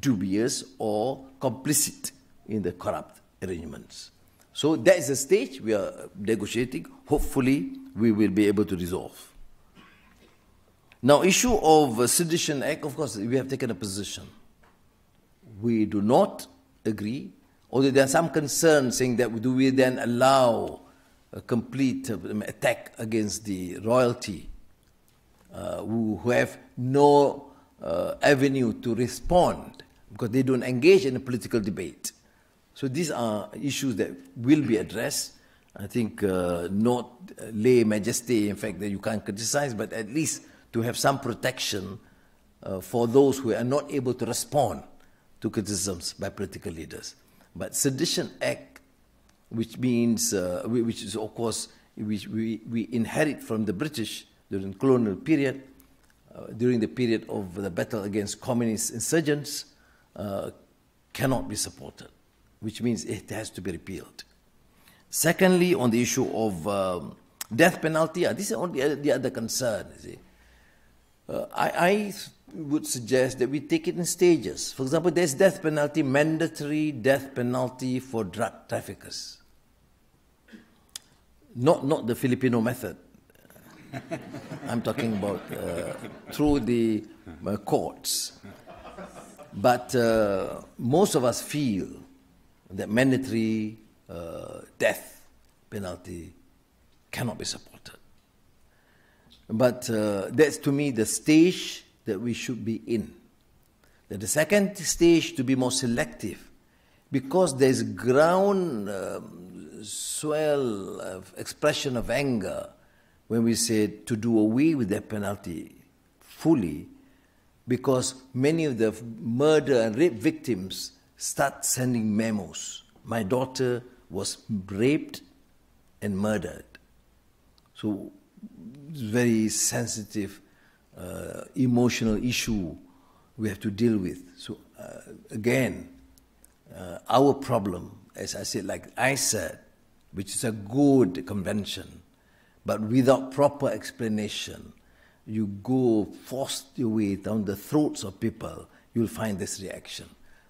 dubious or complicit in the corrupt arrangements. So that is the stage we are negotiating. Hopefully, we will be able to resolve. Now, issue of Sedition Act, of course, we have taken a position. We do not agree, although there are some concerns saying that do we then allow a complete uh, attack against the royalty uh, who, who, have no uh, avenue to respond because they don't engage in a political debate. So these are issues that will be addressed. I think uh, not lese majesty, in fact, that you can't criticize, but at least to have some protection uh, for those who are not able to respond to criticisms by political leaders. But Sedition Act, which means, uh, which is of course, which we, we inherit from the British during the colonial period, uh, during the period of the battle against communist insurgents, uh, cannot be supported, which means it has to be repealed. Secondly, on the issue of um, death penalty, uh, this is only the other concern. Uh, I, I, would suggest that we take it in stages. For example, there's death penalty, mandatory death penalty for drug traffickers. Not, not the Filipino method. I'm talking about uh, through the uh, courts. But uh, most of us feel that mandatory uh, death penalty cannot be supported. But uh, that's to me the stage that we should be in. That the second stage to be more selective, because there's ground um, swell of expression of anger when we say to do away with that penalty fully, because many of the murder and rape victims start sending memos. My daughter was raped and murdered. So, very sensitive, uh, emotional issue we have to deal with. So, uh, again, uh, our problem, as I said, like I said, which is a good convention, but without proper explanation, you go force your way down the throats of people, you'll find this reaction.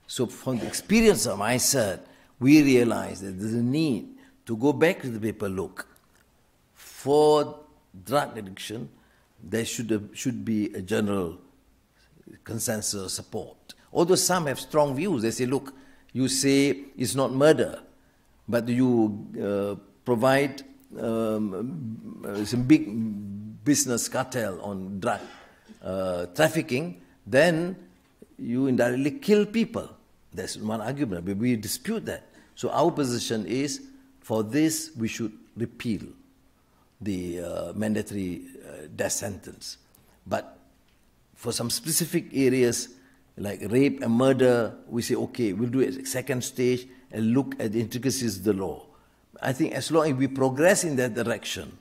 So, from the experience of ICERD, we realize that there's a need to go back to the people look, for drug addiction, there should, should be a general consensus support. Although some have strong views, they say, look, you say it's not murder, but you uh, provide um, uh, some big business cartel on drug uh, trafficking, then you indirectly kill people. That's one argument, we dispute that. So our position is for this we should repeal the uh, mandatory uh, death sentence. But for some specific areas like rape and murder, we say, okay, we'll do it second stage and look at the intricacies of the law. I think as long as we progress in that direction,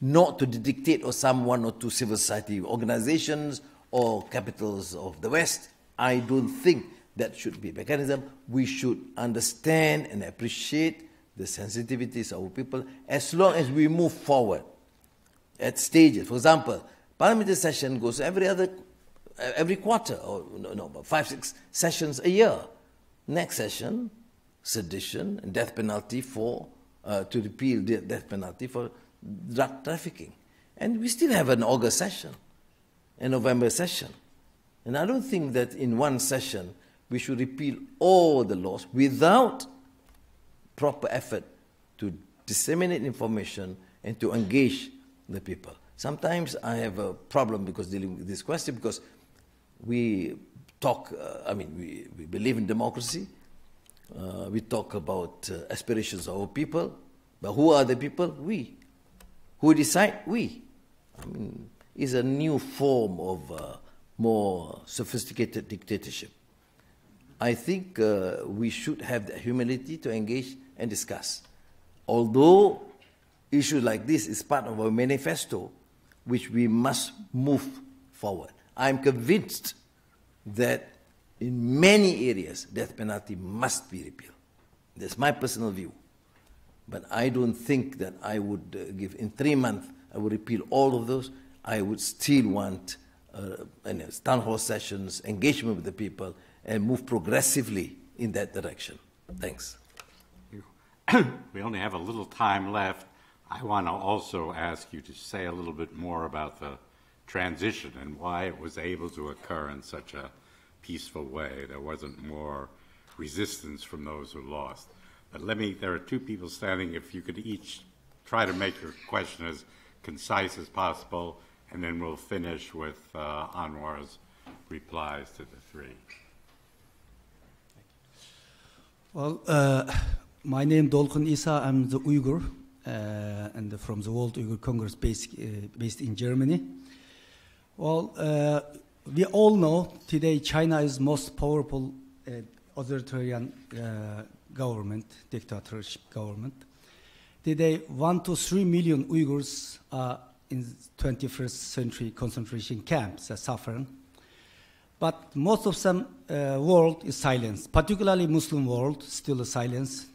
not to dictate of some one or two civil society organizations or capitals of the West, I don't think that should be a mechanism. We should understand and appreciate the sensitivities of our people as long as we move forward at stages. For example, parliamentary session goes every other every quarter or no, no five six sessions a year. Next session, sedition and death penalty for uh, to repeal the death penalty for drug trafficking, and we still have an August session, a November session, and I don't think that in one session we should repeal all the laws without proper effort to disseminate information and to engage the people. Sometimes I have a problem because dealing with this question because we talk, uh, I mean, we, we believe in democracy. Uh, we talk about uh, aspirations of our people. But who are the people? We. Who decide? We. I mean, it's a new form of uh, more sophisticated dictatorship. I think uh, we should have the humility to engage and discuss. Although issues like this is part of our manifesto, which we must move forward. I'm convinced that in many areas, death penalty must be repealed. That's my personal view. But I don't think that I would uh, give, in three months, I would repeal all of those. I would still want uh, town hall sessions, engagement with the people, and move progressively in that direction. Thanks. we only have a little time left. I want to also ask you to say a little bit more about the transition and why it was able to occur in such a peaceful way. There wasn't more resistance from those who lost. But let me, there are two people standing. If you could each try to make your question as concise as possible, and then we'll finish with uh, Anwar's replies to the three. Well, uh, my name is Dolkun Isa. I'm the Uyghur, uh, and from the World Uyghur Congress based, uh, based in Germany. Well, uh, we all know today China is most powerful uh, authoritarian uh, government, dictatorship government. Today, one to three million Uyghurs are in 21st century concentration camps are suffering. But most of some uh, world is silence, particularly Muslim world, still silence.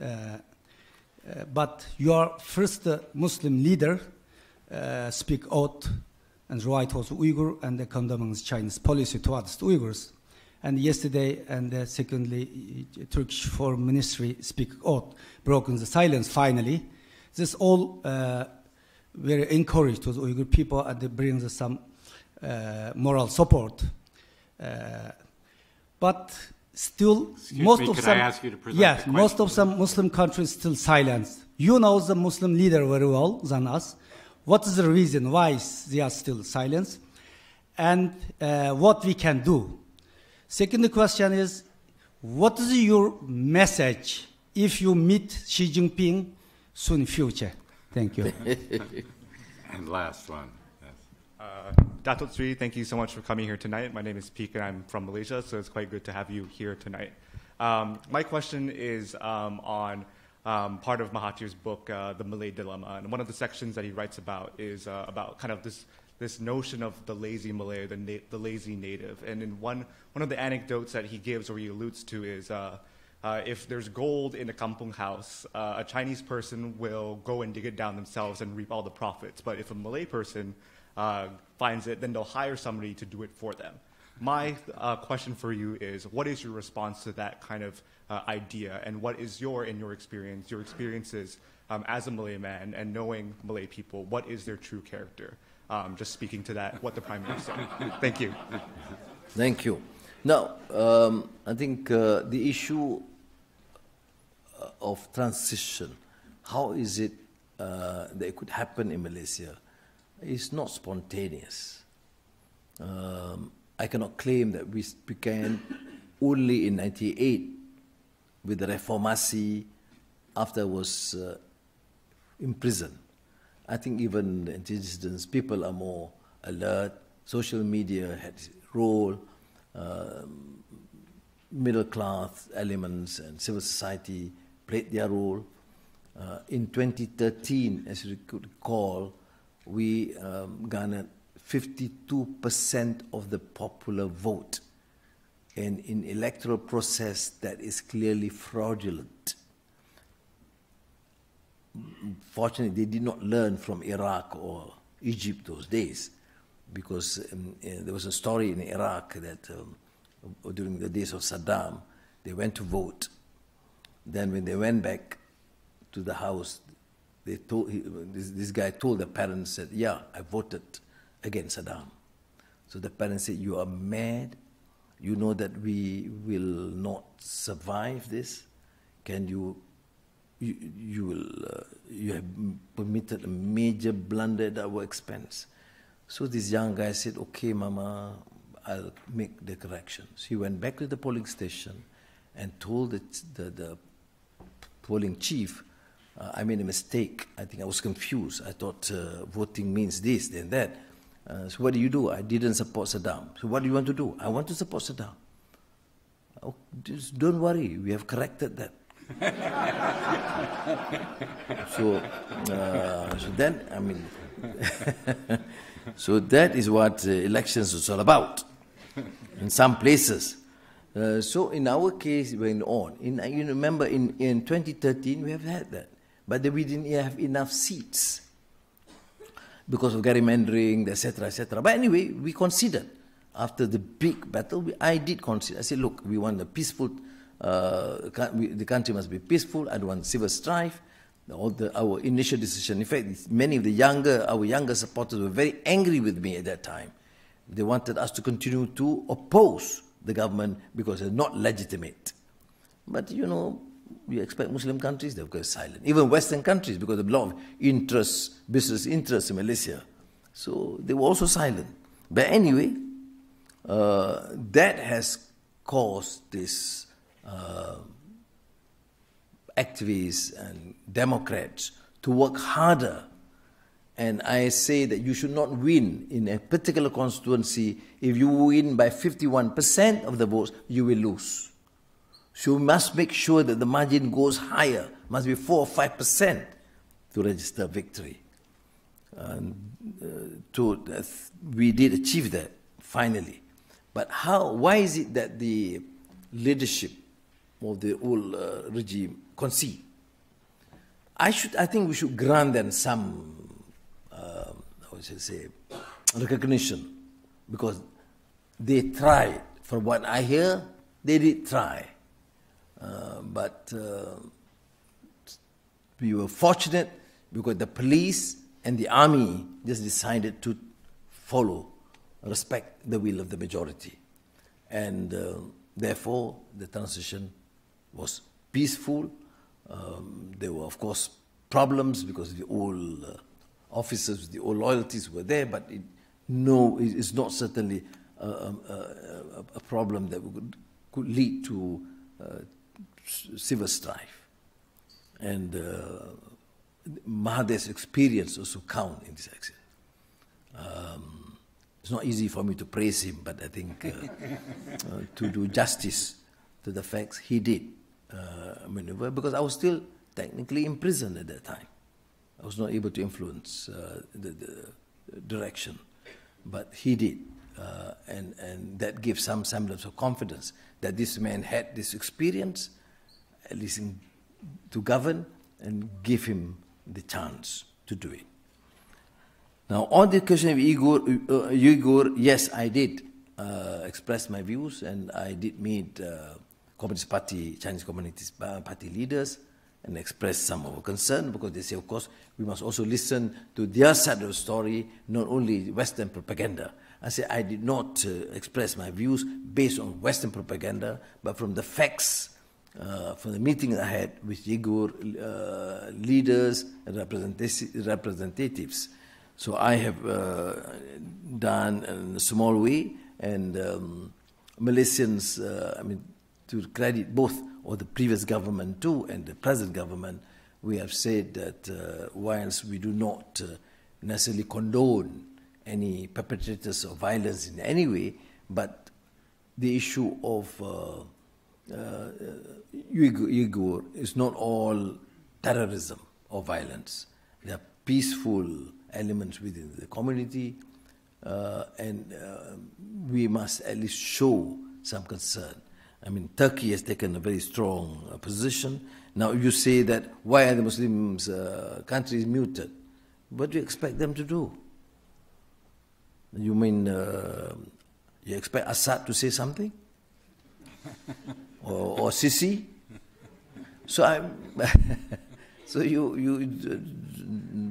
Uh, uh, but your first uh, Muslim leader uh, speak out and right also Uyghur and the condemning Chinese policy towards Uyghurs. And yesterday, and uh, secondly, Turkish Foreign Ministry speak out, broken the silence finally. This all uh, very encouraged to the Uyghur people and it brings some uh, moral support. Uh, but still Excuse most me, of some I ask you to present yeah most of some muslim countries still silence you know the muslim leader very well than us what is the reason why they are still silent and uh, what we can do second question is what is your message if you meet xi jinping soon in future thank you And last one. Yes. Uh, Dato Sri, thank you so much for coming here tonight. My name is Peek and I'm from Malaysia, so it's quite good to have you here tonight. Um, my question is um, on um, part of Mahathir's book, uh, The Malay Dilemma. And one of the sections that he writes about is uh, about kind of this, this notion of the lazy Malay, the, na- the lazy native. And in one, one of the anecdotes that he gives or he alludes to is uh, uh, if there's gold in a kampung house, uh, a Chinese person will go and dig it down themselves and reap all the profits. But if a Malay person uh, finds it, then they'll hire somebody to do it for them. My uh, question for you is what is your response to that kind of uh, idea, and what is your, in your experience, your experiences um, as a Malay man and knowing Malay people, what is their true character? Um, just speaking to that, what the Prime Minister said. Thank you. Thank you. Now, um, I think uh, the issue uh, of transition, how is it uh, that it could happen in Malaysia, is not spontaneous. Um, I cannot claim that we began only in 98 with the Reformasi after I was uh, imprisoned. I think even the antecedents, people are more alert. Social media had role. Um, middle class elements and civil society played their role. Uh, in 2013, as you could recall, we um, garnered 52% of the popular vote and in electoral process that is clearly fraudulent. Fortunately, they did not learn from Iraq or Egypt those days because um, uh, there was a story in Iraq that um, during the days of Saddam, they went to vote. Then when they went back to the house, they told, this, this guy told the parents that, yeah, I voted against Saddam. So the parents said, you are mad. You know that we will not survive this. Can you, you, you will, uh, you have permitted a major blunder at our expense. So this young guy said, okay, mama, I'll make the corrections. He went back to the polling station and told the, the, the polling chief, uh, I made a mistake. I think I was confused. I thought uh, voting means this, then that. Uh, so what do you do? I didn't support Saddam. So what do you want to do? I want to support Saddam. Oh, just don't worry, we have corrected that. so, uh, so then, I mean, so that is what uh, elections is all about in some places. Uh, so in our case, went on. In, you remember, in, in 2013, we have had that. But we didn't have enough seats because of gerrymandering, etc., etc. But anyway, we considered after the big battle, we, I did consider. I said, look, we want a peaceful. Uh, we, the country must be peaceful. I don't want civil strife. All the, our initial decision. In fact, many of the younger, our younger supporters were very angry with me at that time. They wanted us to continue to oppose the government because they're not legitimate. But you know, we expect Muslim countries, they've gone silent. Even Western countries, because of a lot of interests, business interests in Malaysia. So they were also silent. But anyway, uh, that has caused this uh, activists and Democrats to work harder. And I say that you should not win in a particular constituency. If you win by 51% of the votes, you will lose. So we must make sure that the margin goes higher, must be 4 or 5% to register victory. And uh, to, uh, we did achieve that finally. But how, why is it that the leadership of the old uh, regime concede? I, should, I think we should grant them some, uh, how should I say, recognition because they tried. From what I hear, they did try. Uh, but uh, we were fortunate because the police and the army just decided to follow, respect the will of the majority. And uh, therefore, the transition was peaceful. Um, there were, of course, problems because the old uh, officers, the old loyalties were there, but it, no, it is not certainly a, a, a, a problem that could lead to uh, civil strife. And uh, Mahathir's experience also count in this accident. Um, it's not easy for me to praise him, but I think uh, uh, to do justice to the facts, he did uh, maneuver because I was still technically imprisoned at that time. I was not able to influence uh, the, the, direction, but he did. Uh, and, and that gives some semblance of confidence that this man had this experience at least in, to govern and give him the chance to do it. Now, on the question of Uyghur, uh, Uyghur yes, I did uh, express my views, and I did meet uh, Communist Party, Chinese Communist Party leaders, and express some of our concern because they say, of course, we must also listen to their side of the story, not only Western propaganda. I say I did not uh, express my views based on Western propaganda, but from the facts uh, from the meeting I had with Uyghur uh, leaders and representatives. So I have uh, done in a small way, and um, Malaysians, uh, I mean, to credit both or the previous government too and the present government, we have said that uh, whilst we do not uh, necessarily condone any perpetrators of violence in any way, but the issue of uh, uh, Uyghur, Uyghur is not all terrorism or violence. There are peaceful elements within the community, uh, and uh, we must at least show some concern. I mean, Turkey has taken a very strong uh, position. Now, you say that why are the Muslims uh, countries muted, what do you expect them to do? You mean uh, you expect Assad to say something, or, or Sisi? So I'm. so you you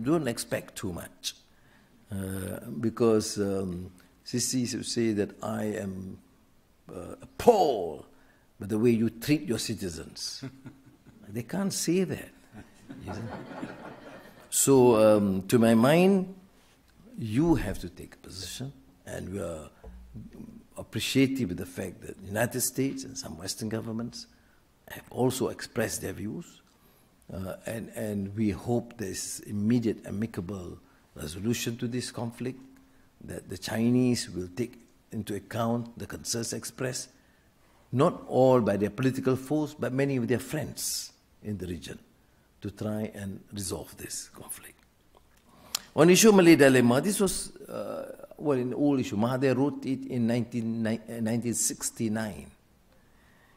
don't expect too much, uh, because um, Sisi say that I am uh, appalled by the way you treat your citizens. they can't say that. so, um, to my mind, you have to take a position, and we are appreciative of the fact that the United States and some Western governments have also expressed their views, uh, and, and we hope there's immediate amicable resolution to this conflict, that the Chinese will take into account the concerns expressed, not all by their political foes, but many of their friends in the region, to try and resolve this conflict. On issue Malay dilemma, this was, uh, well, in old issue. Mahathir wrote it in 19, 1969.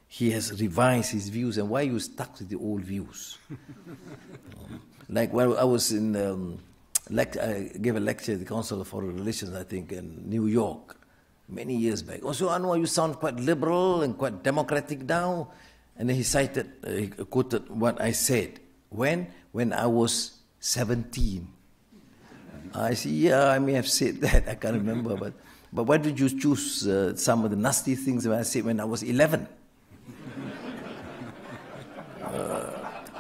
He has revised his views, and why you stuck with the old views? like when I was in, um, I gave a lecture at the Council of Foreign Relations, I think, in New York many years back. Also, Anwar, you sound quite liberal and quite democratic now. And then he cited, uh, he quoted what I said. When? When I was 17. I said, yeah, I may have said that. I can't remember. but, but why did you choose uh, some of the nasty things that I said when I was 11? uh,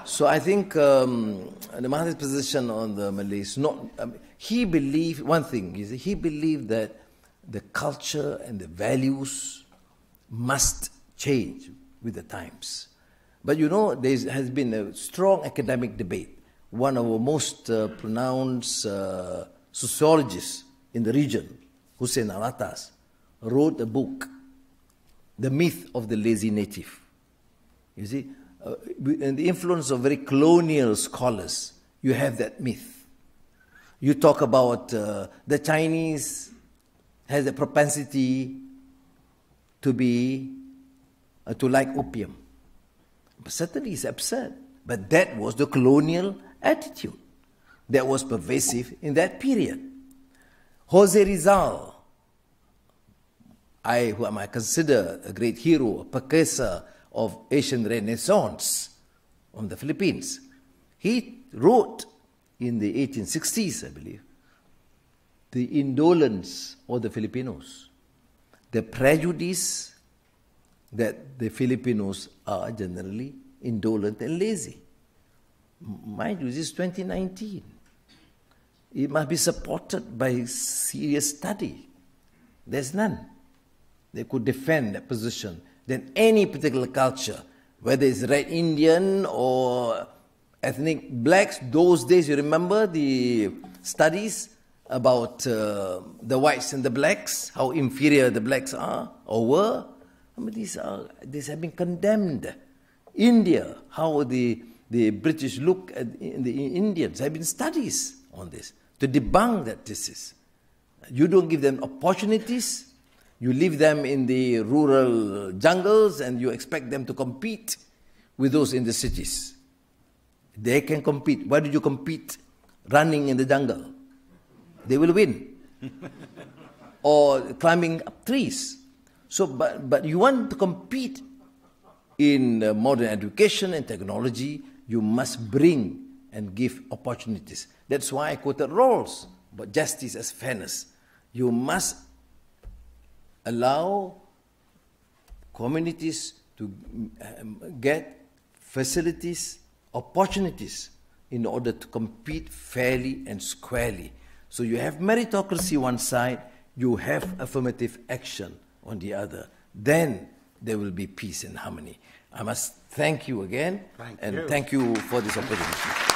so I think um, the Mahathir's position on the Malays, not, he believed, one thing, is he believed that the culture and the values must change with the times. But you know, there has been a strong academic debate. One of our most uh, pronounced uh, sociologists in the region, Hussein Alatas, wrote a book, The Myth of the Lazy Native. You see, uh, and the influence of very colonial scholars, you have that myth. You talk about uh, the Chinese has a propensity to be uh, to like opium. But certainly it's absurd. But that was the colonial attitude that was pervasive in that period. Jose Rizal, I, who am I consider a great hero, a precursor of Asian Renaissance from the Philippines, he wrote in the 1860s, I believe, the indolence of the Filipinos, the prejudice that the Filipinos are generally indolent and lazy. Mind you, this is 2019. It must be supported by serious study. There's none They could defend that position than any particular culture, whether it's red Indian or ethnic blacks. Those days, you remember the studies about uh, the whites and the blacks, how inferior the blacks are or were. I mean, these, are, these have been condemned. India, how the, the British look at the Indians, there have been studies on this to debunk that thesis. You don't give them opportunities, you leave them in the rural jungles, and you expect them to compete with those in the cities. They can compete. Why do you compete running in the jungle? they will win. or climbing up trees. So, but, but you want to compete in uh, modern education and technology, you must bring and give opportunities. That's why I quoted Rawls but justice as fairness. You must allow communities to um, get facilities, opportunities in order to compete fairly and squarely. So you have meritocracy one side, you have affirmative action on the other. Then there will be peace and harmony. I must thank you again Thank and you. thank you for this opportunity.